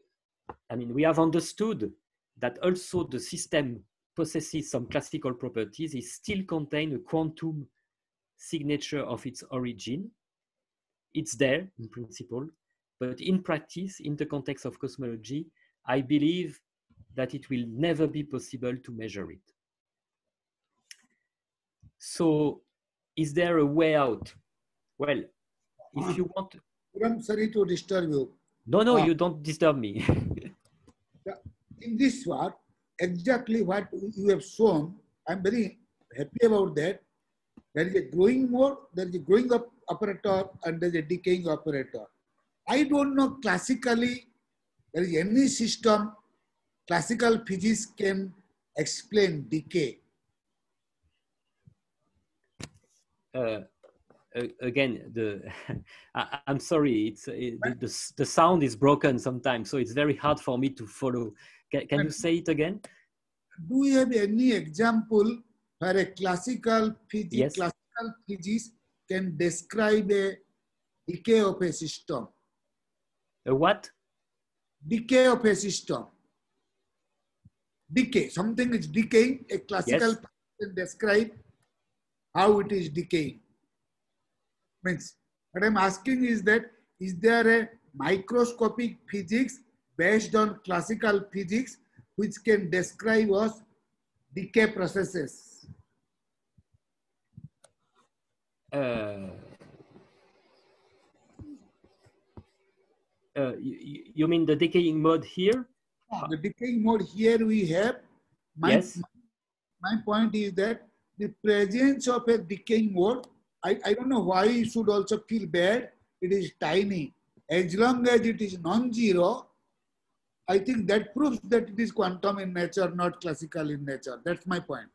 I mean, we have understood that also the system possesses some classical properties, it still contains a quantum signature of its origin. It's there in principle, but in practice, in the context of cosmology, I believe that it will never be possible to measure it. So is there a way out? Well, if you want... I'm sorry to disturb you. No, no, uh, you don't disturb me. in this one, exactly what you have shown, I'm very happy about that. There is a growing mode, there is a growing up operator, and there is a decaying operator. I don't know classically there is any system classical physics can explain decay. Uh, again, the I, am sorry, it's uh, it, the, the, the sound is broken sometimes, so it's very hard for me to follow. Can, can you say it again? Do you have any example where a classical physics, yes. classical physics can describe a decay of a system? A what? Decay of a system. Decay. Something is decaying. A classical yes. can describe how it is decaying. Means what I'm asking is that is there a microscopic physics based on classical physics which can describe us decay processes? Uh, uh, you, you, mean the decaying mode here? The decaying mode here we have. My, yes. My, my point is that the presence of a decaying mode, I, I don't know why you should also feel bad. It is tiny. As long as it is non-zero, I think that proves that it is quantum in nature, not classical in nature. That's my point.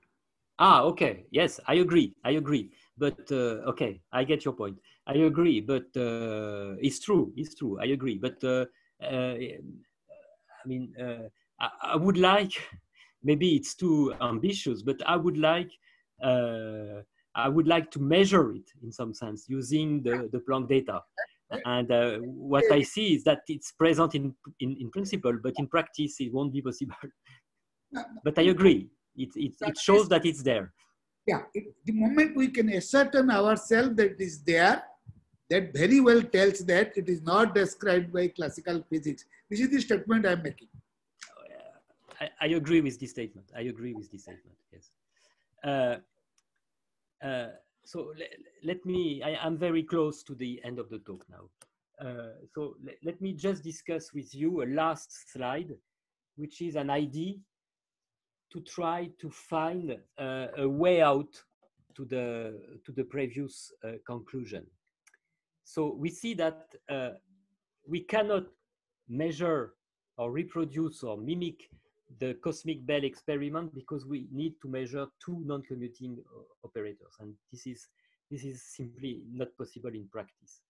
Ah, okay. Yes, I agree. I agree. But uh, okay, I get your point. I agree, but uh, it's true. It's true. I agree. But uh, uh, I mean, uh, I, I, would like, maybe it's too ambitious, but I would like, uh, I would like to measure it in some sense using the, the Planck data. And uh, what I see is that it's present in, in, in principle, but in practice, it won't be possible. but I agree. It, it, it shows that it's there. Yeah, it, the moment we can ascertain ourselves that it is there, that very well tells that it is not described by classical physics. This is the statement I'm making. I, I agree with this statement. I agree with this statement, yes. Uh, uh, so le let me, I, am very close to the end of the talk now. Uh, so le let me just discuss with you a last slide, which is an idea to try to find uh, a way out to the, to the previous uh, conclusion. So we see that uh, we cannot measure or reproduce or mimic the cosmic Bell experiment because we need to measure two non-commuting uh, operators. And this is, this is simply not possible in practice.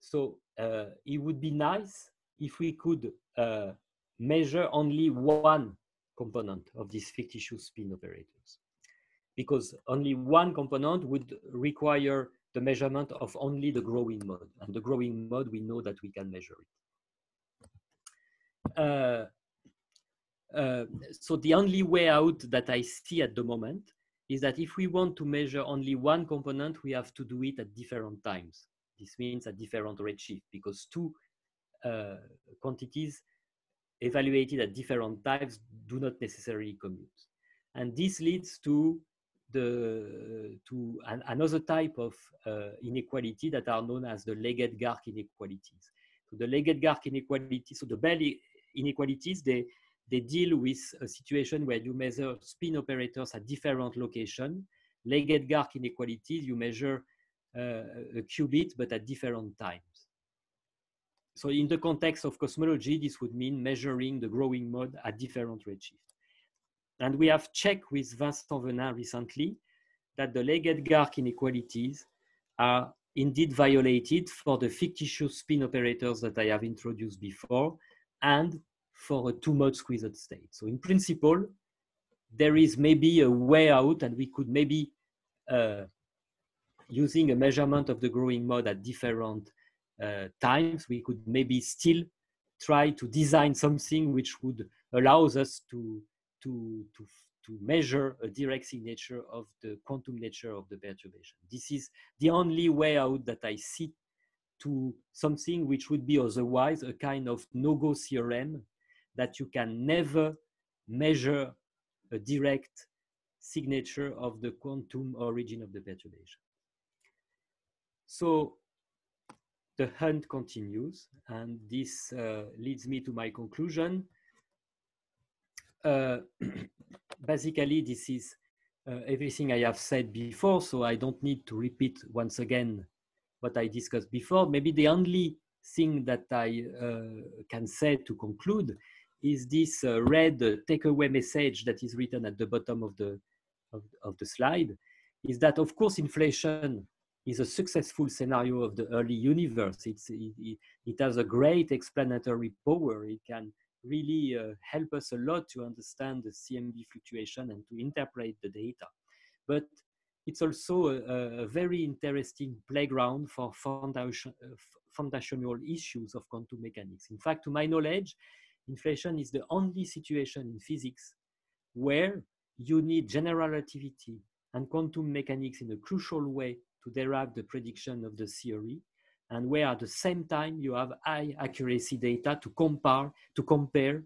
So uh, it would be nice if we could uh, measure only one component of these fictitious spin operators. Because only one component would require the measurement of only the growing mode. And the growing mode, we know that we can measure it. Uh, uh, so the only way out that I see at the moment is that if we want to measure only one component, we have to do it at different times. This means at different redshift because two uh, quantities evaluated at different times do not necessarily commute. And this leads to the to an, another type of uh, inequality that are known as the Leggett-Garg inequalities. So the Leggett-Garg inequalities, so the Bell inequalities, they they deal with a situation where you measure spin operators at different locations. Leggett-Garg inequalities, you measure uh, a qubit, but at different times. So in the context of cosmology, this would mean measuring the growing mode at different redshift. And we have checked with Vincent Vennin recently that the Leggett-Garg inequalities are indeed violated for the fictitious spin operators that I have introduced before and for a two-mode squeezed state. So in principle, there is maybe a way out and we could maybe, uh, using a measurement of the growing mode at different uh, times, we could maybe still try to design something which would allow us to, to, to, to measure a direct signature of the quantum nature of the perturbation. This is the only way out that I see to something which would be otherwise a kind of no-go theorem that you can never measure a direct signature of the quantum origin of the perturbation. So the hunt continues, and this uh, leads me to my conclusion. Uh, basically, this is uh, everything I have said before, so I don't need to repeat once again what I discussed before. Maybe the only thing that I uh, can say to conclude is this uh, red takeaway message that is written at the bottom of the, of, of the slide, is that of course inflation is a successful scenario of the early universe. It, it has a great explanatory power. It can really uh, help us a lot to understand the CMB fluctuation and to interpret the data. But it's also a, a very interesting playground for foundation, uh, foundational issues of quantum mechanics. In fact, to my knowledge, inflation is the only situation in physics where you need general relativity and quantum mechanics in a crucial way to derive the prediction of the theory and where at the same time you have high accuracy data to compare to compare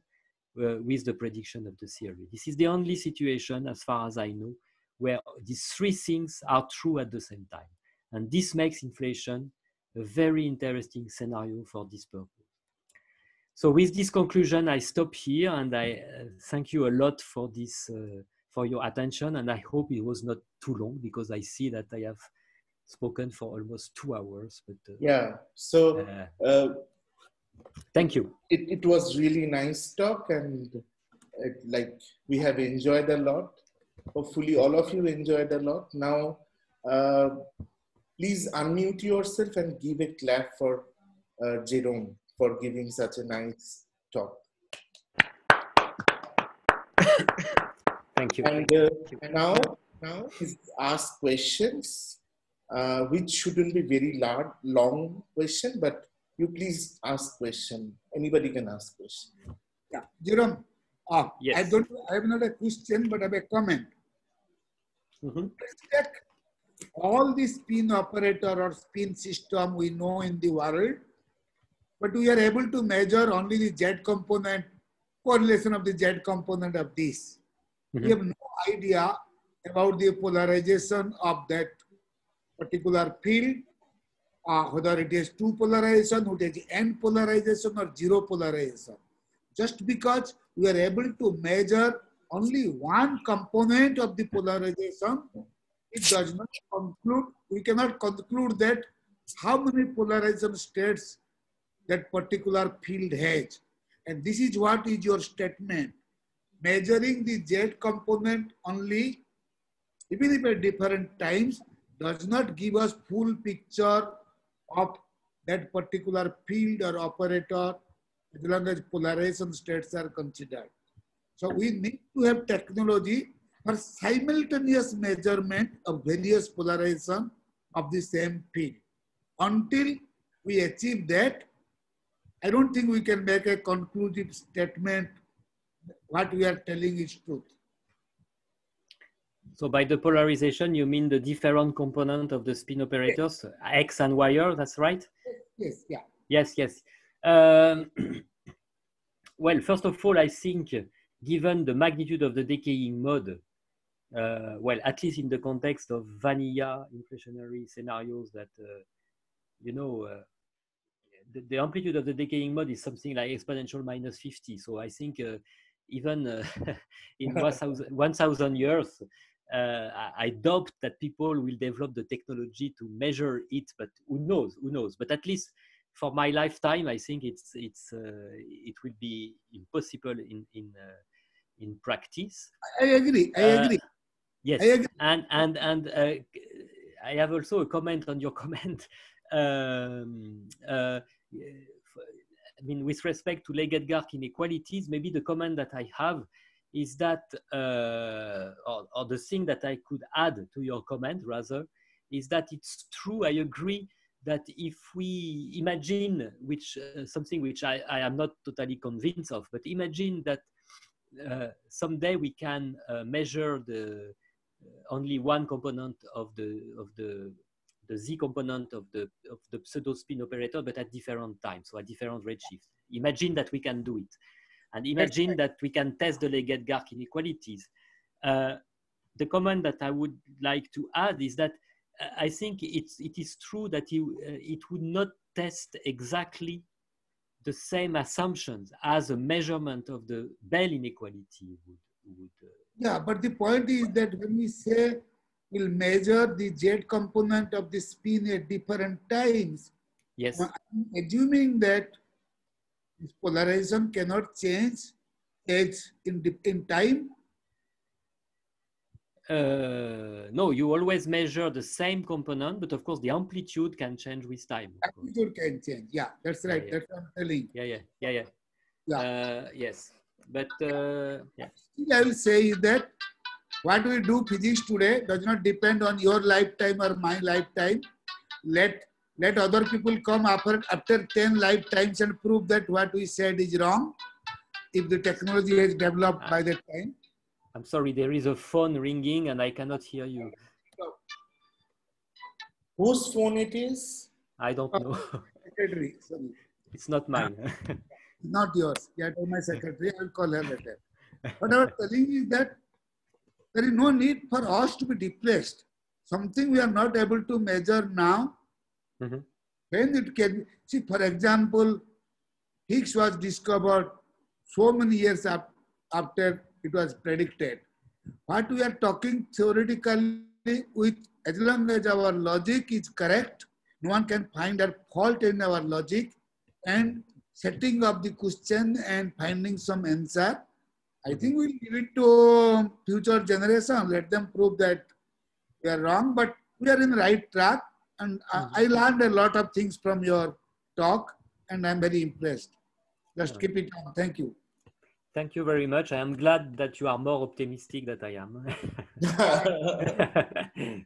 uh, with the prediction of the theory. This is the only situation, as far as I know, where these three things are true at the same time. And this makes inflation a very interesting scenario for this purpose. So with this conclusion, I stop here and I uh, thank you a lot for this, uh, for your attention. And I hope it was not too long because I see that I have spoken for almost two hours. But uh, yeah, so uh, uh, thank you. It, it was really nice talk and it, like we have enjoyed a lot. Hopefully all of you enjoyed a lot. Now, uh, please unmute yourself and give a clap for Jerome for giving such a nice talk. Thank you. And uh, now, now is ask questions, uh, which shouldn't be very large, long question, but you please ask question. Anybody can ask question. Yeah, Jerome. Uh, Yes. I don't. I have not a question, but I have a comment. Let's take all the spin operator or spin system we know in the world, but we are able to measure only the Z component, correlation of the Z component of this. We Mhm. have no idea about the polarization of that particular field, uh, whether it is two polarization, whether it is n polarization or zero polarization. Just because we are able to measure only one component of the polarization, it does not conclude, we cannot conclude that how many polarization states that particular field has. And this is what is your statement. Measuring the Z component only, even if at different times, does not give us full picture of that particular field or operator as long as polarization states are considered. So we need to have technology for simultaneous measurement of various polarization of the same field. Until we achieve that, I don't think we can make a conclusive statement what we are telling is truth. So by the polarization, you mean the different component of the spin operators, X and Y, that's right? Yes, yeah. Yes, yes. Um, well, first of all, I think given the magnitude of the decaying mode, uh, well, at least in the context of vanilla inflationary scenarios that, uh, you know, uh, the, the, amplitude of the decaying mode is something like exponential minus 50. So I think uh, even uh, in 1,000 1, years, uh, I, doubt that people will develop the technology to measure it, but who knows, who knows. But at least for my lifetime, I think it's, it's, uh, it will be impossible in, in, uh, in practice. I agree, I agree. Yes, I agree. and, and, and uh, I have also a comment on your comment. Um, uh, I mean, with respect to Leggett-Garg inequalities, maybe the comment that I have is that, uh, or, or, the thing that I could add to your comment rather, is that it's true, I agree, that if we imagine, which uh, something which I, I, am not totally convinced of, but imagine that uh, someday we can uh, measure the only one component of the, of the the z component of the of the pseudo spin operator, but at different times, so at different redshifts. Imagine that we can do it, and imagine that we can test the Leggett-Garg inequalities. Uh, the comment that I would like to add is that I think it's it is true that you, uh, it would not test exactly the same assumptions as a measurement of the Bell inequality would. would uh, yeah, but the point is that when we say will measure the Z component of the spin at different times. Yes. I'm assuming that this polarization cannot change as in, in time. Uh, no, you always measure the same component, but of course the amplitude can change with time. Amplitude can change. Yeah, that's right. Yeah, yeah. That's what I'm telling. Yeah, yeah, yeah, yeah. yeah. Uh, yes, but uh, yeah. I will say that what we do physics today does not depend on your lifetime or my lifetime. Let let other people come after after 10 lifetimes and prove that what we said is wrong if the technology has developed by that time. I'm sorry, there is a phone ringing and I cannot hear you. Whose phone it is? I don't know. Secretary, sorry. It's not mine. not yours. Yeah, tell my secretary. I'll call her later. What I was telling you is that there is no need for us to be depressed. Something we are not able to measure now, mm-hmm. when it can see, for example, Higgs was discovered so many years after it was predicted. What we are talking theoretically with as long as our logic is correct, no one can find a fault in our logic and setting up the question and finding some answer I think we'll give it to future generation. Let them prove that we are wrong, but we are in the right track. And mm-hmm. I learned a lot of things from your talk. and I'm very impressed. Just keep it on. Thank you. Thank you very much. I am glad that you are more optimistic than I am.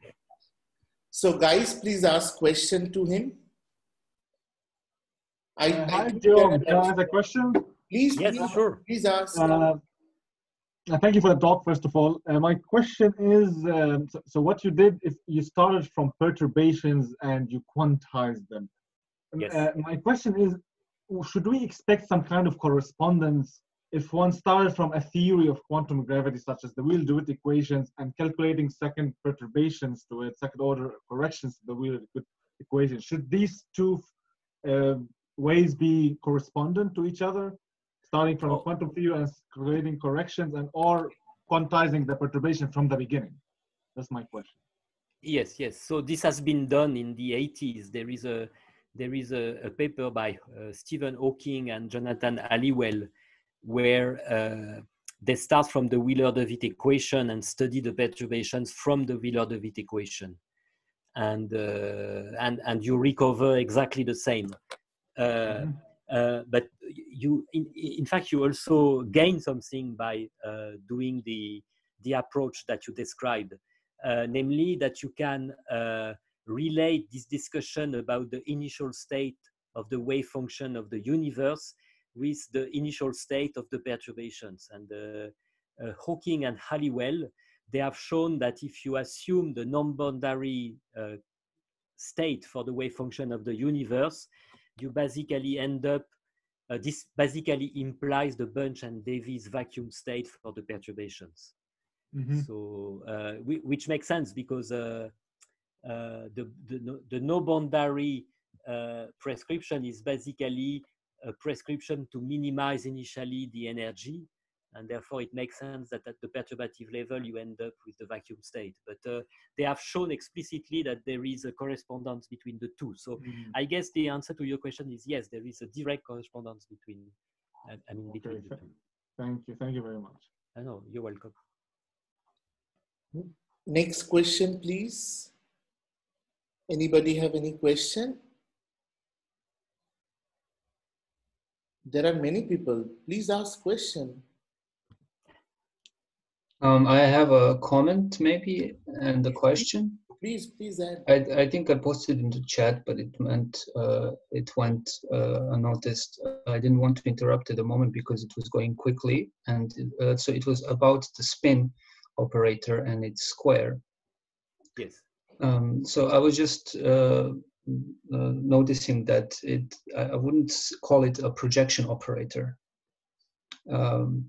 so, guys, please ask question to him. I, uh, hi, Joe. Can I have a question? Please, yes, please, sure. Please ask. Uh, thank you for the talk, first of all. Uh, my question is, um, so, so, what you did is you started from perturbations and you quantized them. Yes. Uh, my question is, should we expect some kind of correspondence if one started from a theory of quantum gravity, such as the Wheeler-DeWitt equations, and calculating second perturbations to it, second order corrections to the Wheeler-DeWitt equation, should these two uh, ways be correspondent to each other? Starting from oh. quantum theory and creating corrections and or quantizing the perturbation from the beginning? That's my question. Yes, yes. So this has been done in the 80s. There is a there is a, a paper by uh, Stephen Hawking and Jonathan Halliwell where uh, they start from the Wheeler-DeWitt equation and study the perturbations from the Wheeler-DeWitt equation, and uh, and and you recover exactly the same. Uh, mm-hmm. Uh, but you, in, in fact, you also gain something by uh, doing the, the approach that you described, uh, namely that you can relate this discussion about the initial state of the wave function of the universe with the initial state of the perturbations. And uh, uh, Hawking and Halliwell, they have shown that if you assume the non-boundary uh, state for the wave function of the universe, you basically end up, uh, this basically implies the Bunch and Davies vacuum state for the perturbations. Mm-hmm. So, uh, we, which makes sense because uh, uh the, the, the no boundary uh, prescription is basically a prescription to minimize initially the energy and therefore it makes sense that at the perturbative level you end up with the vacuum state. But uh, they have shown explicitly that there is a correspondence between the two. So mm. i guess the answer to your question is yes there is a direct correspondence between uh, i mean between the two. Thank you thank you very much. I know you're welcome. Next question please. Anybody have any question? There are many people. Please ask question um, I have a comment maybe and a question. Please, please add. I, I think I posted in the chat, but it meant uh, it went uh, unnoticed. I didn't want to interrupt at the moment because it was going quickly, and uh, so it was about the spin operator and its square. Yes. Um, so I was just uh, uh, noticing that it I wouldn't call it a projection operator um,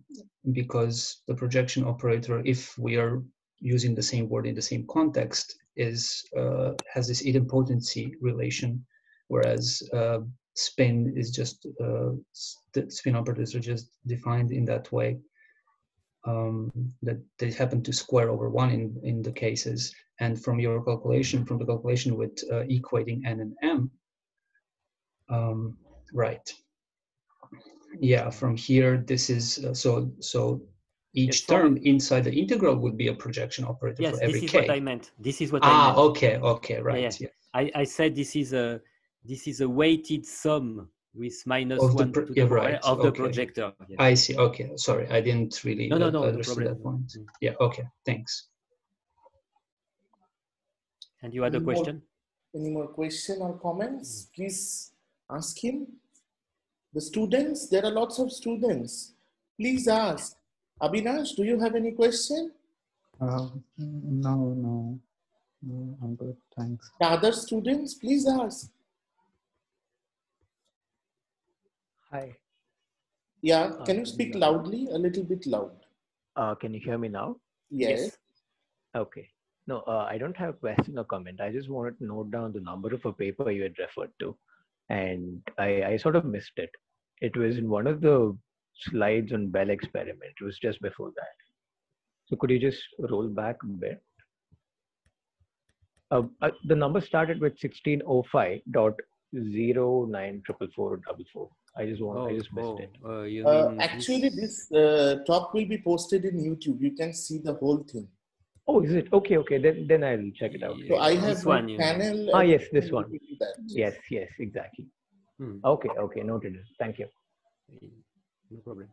because the projection operator, if we are using the same word in the same context, is uh, has this idempotency relation, whereas uh, spin is just uh, the spin operators are just defined in that way. Um, that they happen to square over one in, in the cases. And from your calculation, from the calculation with uh, equating n and m, um, right, yeah from here this is uh, so so each yes, term inside the integral would be a projection operator yes, for every this is k. what I meant. This is what ah, I meant. okay, okay, right. Yeah, yeah. I, I said this is a this is a weighted sum with minus of one the, to yeah, right. of okay. the projector. Yeah. I see. Okay, sorry, I didn't really no, no, no, understand that point. Mm. Yeah, okay, thanks. And you had any a question? More, any more question or comments? Please ask him. The students, there are lots of students. Please ask. Abhinash, do you have any question? Uh, no, no, no, I'm good, thanks. The other students, please ask. Hi. Yeah, uh, can you speak loudly, a little bit loud? Uh, can you hear me now? Yes. yes. Okay. No, uh, I don't have a question or comment. I just wanted to note down the number of a paper you had referred to, and I, I sort of missed it. It was in one of the slides on Bell experiment. It was just before that. So could you just roll back a bit? Uh, uh, the number started with 1605.094444. I just want, oh, I just missed oh, it. Uh, uh actually, this uh, talk will be posted in YouTube. You can see the whole thing. Oh, is it okay? Okay, then then I'll check it out. So I have this one channel. Ah, yes, this one. Yes, yes, exactly. Hmm. Okay, okay, noted. Thank you. No problem.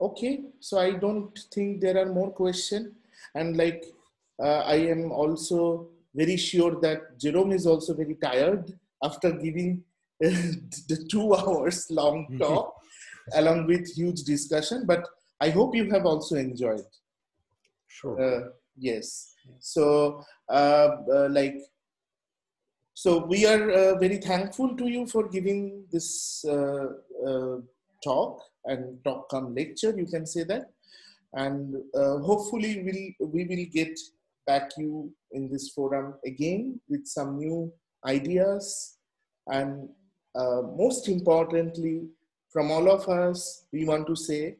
Okay, so I don't think there are more questions. And like, uh, I am also very sure that Jerome is also very tired after giving the two hours long talk along with huge discussion. But I hope you have also enjoyed. Sure. Uh, yes. So, uh, uh, like, so we are uh, very thankful to you for giving this uh, uh, talk and talk come lecture. You can say that, and uh, hopefully we'll we will get back you in this forum again with some new ideas and uh, most importantly from all of us we want to say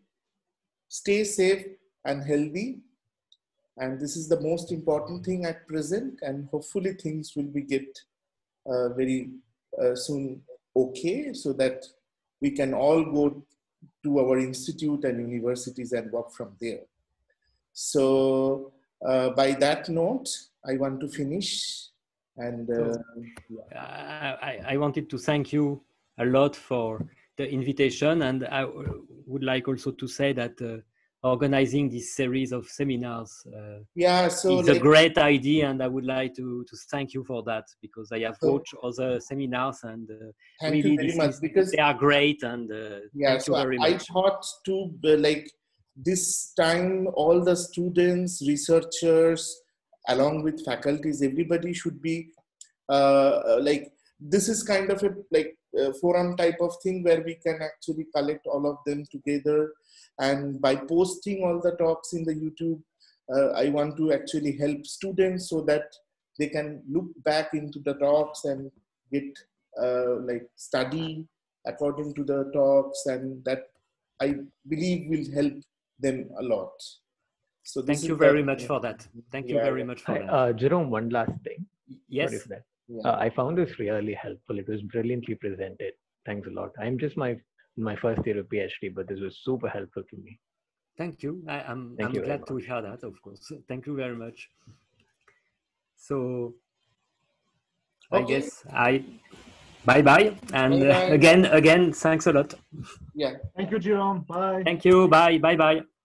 stay safe and healthy and this is the most important thing at present and hopefully things will be get very uh, soon okay so that we can all go to our institute and universities and work from there. So uh, by that note i want to finish and uh, I, I wanted to thank you a lot for the invitation and i would like also to say that uh, organizing this series of seminars uh, yeah so it's like, a great idea and i would like to to thank you for that because i have So- watched other seminars and uh, thank really you very this much is- because they are great and uh, yeah so i much. thought to uh, like this time all the students researchers along with faculties everybody should be uh, uh, like this is kind of a like uh, forum type of thing where we can actually collect all of them together and by posting all the talks in the youtube uh, i want to actually help students so that they can look back into the talks and get uh, like study according to the talks and that i believe will help them a lot so thank you the- very much for that thank you Yeah, very yeah. much for Hi, that uh, Jerome, one last thing. yes Sorry for that. Yeah. Uh, I found this really helpful. It was brilliantly presented. Thanks a lot. I'm just my my first year of PhD, but this was super helpful to me. Thank you. I, I'm, Thank I'm you glad to hear that, of course. Thank you very much. So, I guess I bye bye. And uh, Bye-bye. again, again, thanks a lot. yeah Thank you, Jerome. Bye. Thank you. Bye. Bye bye.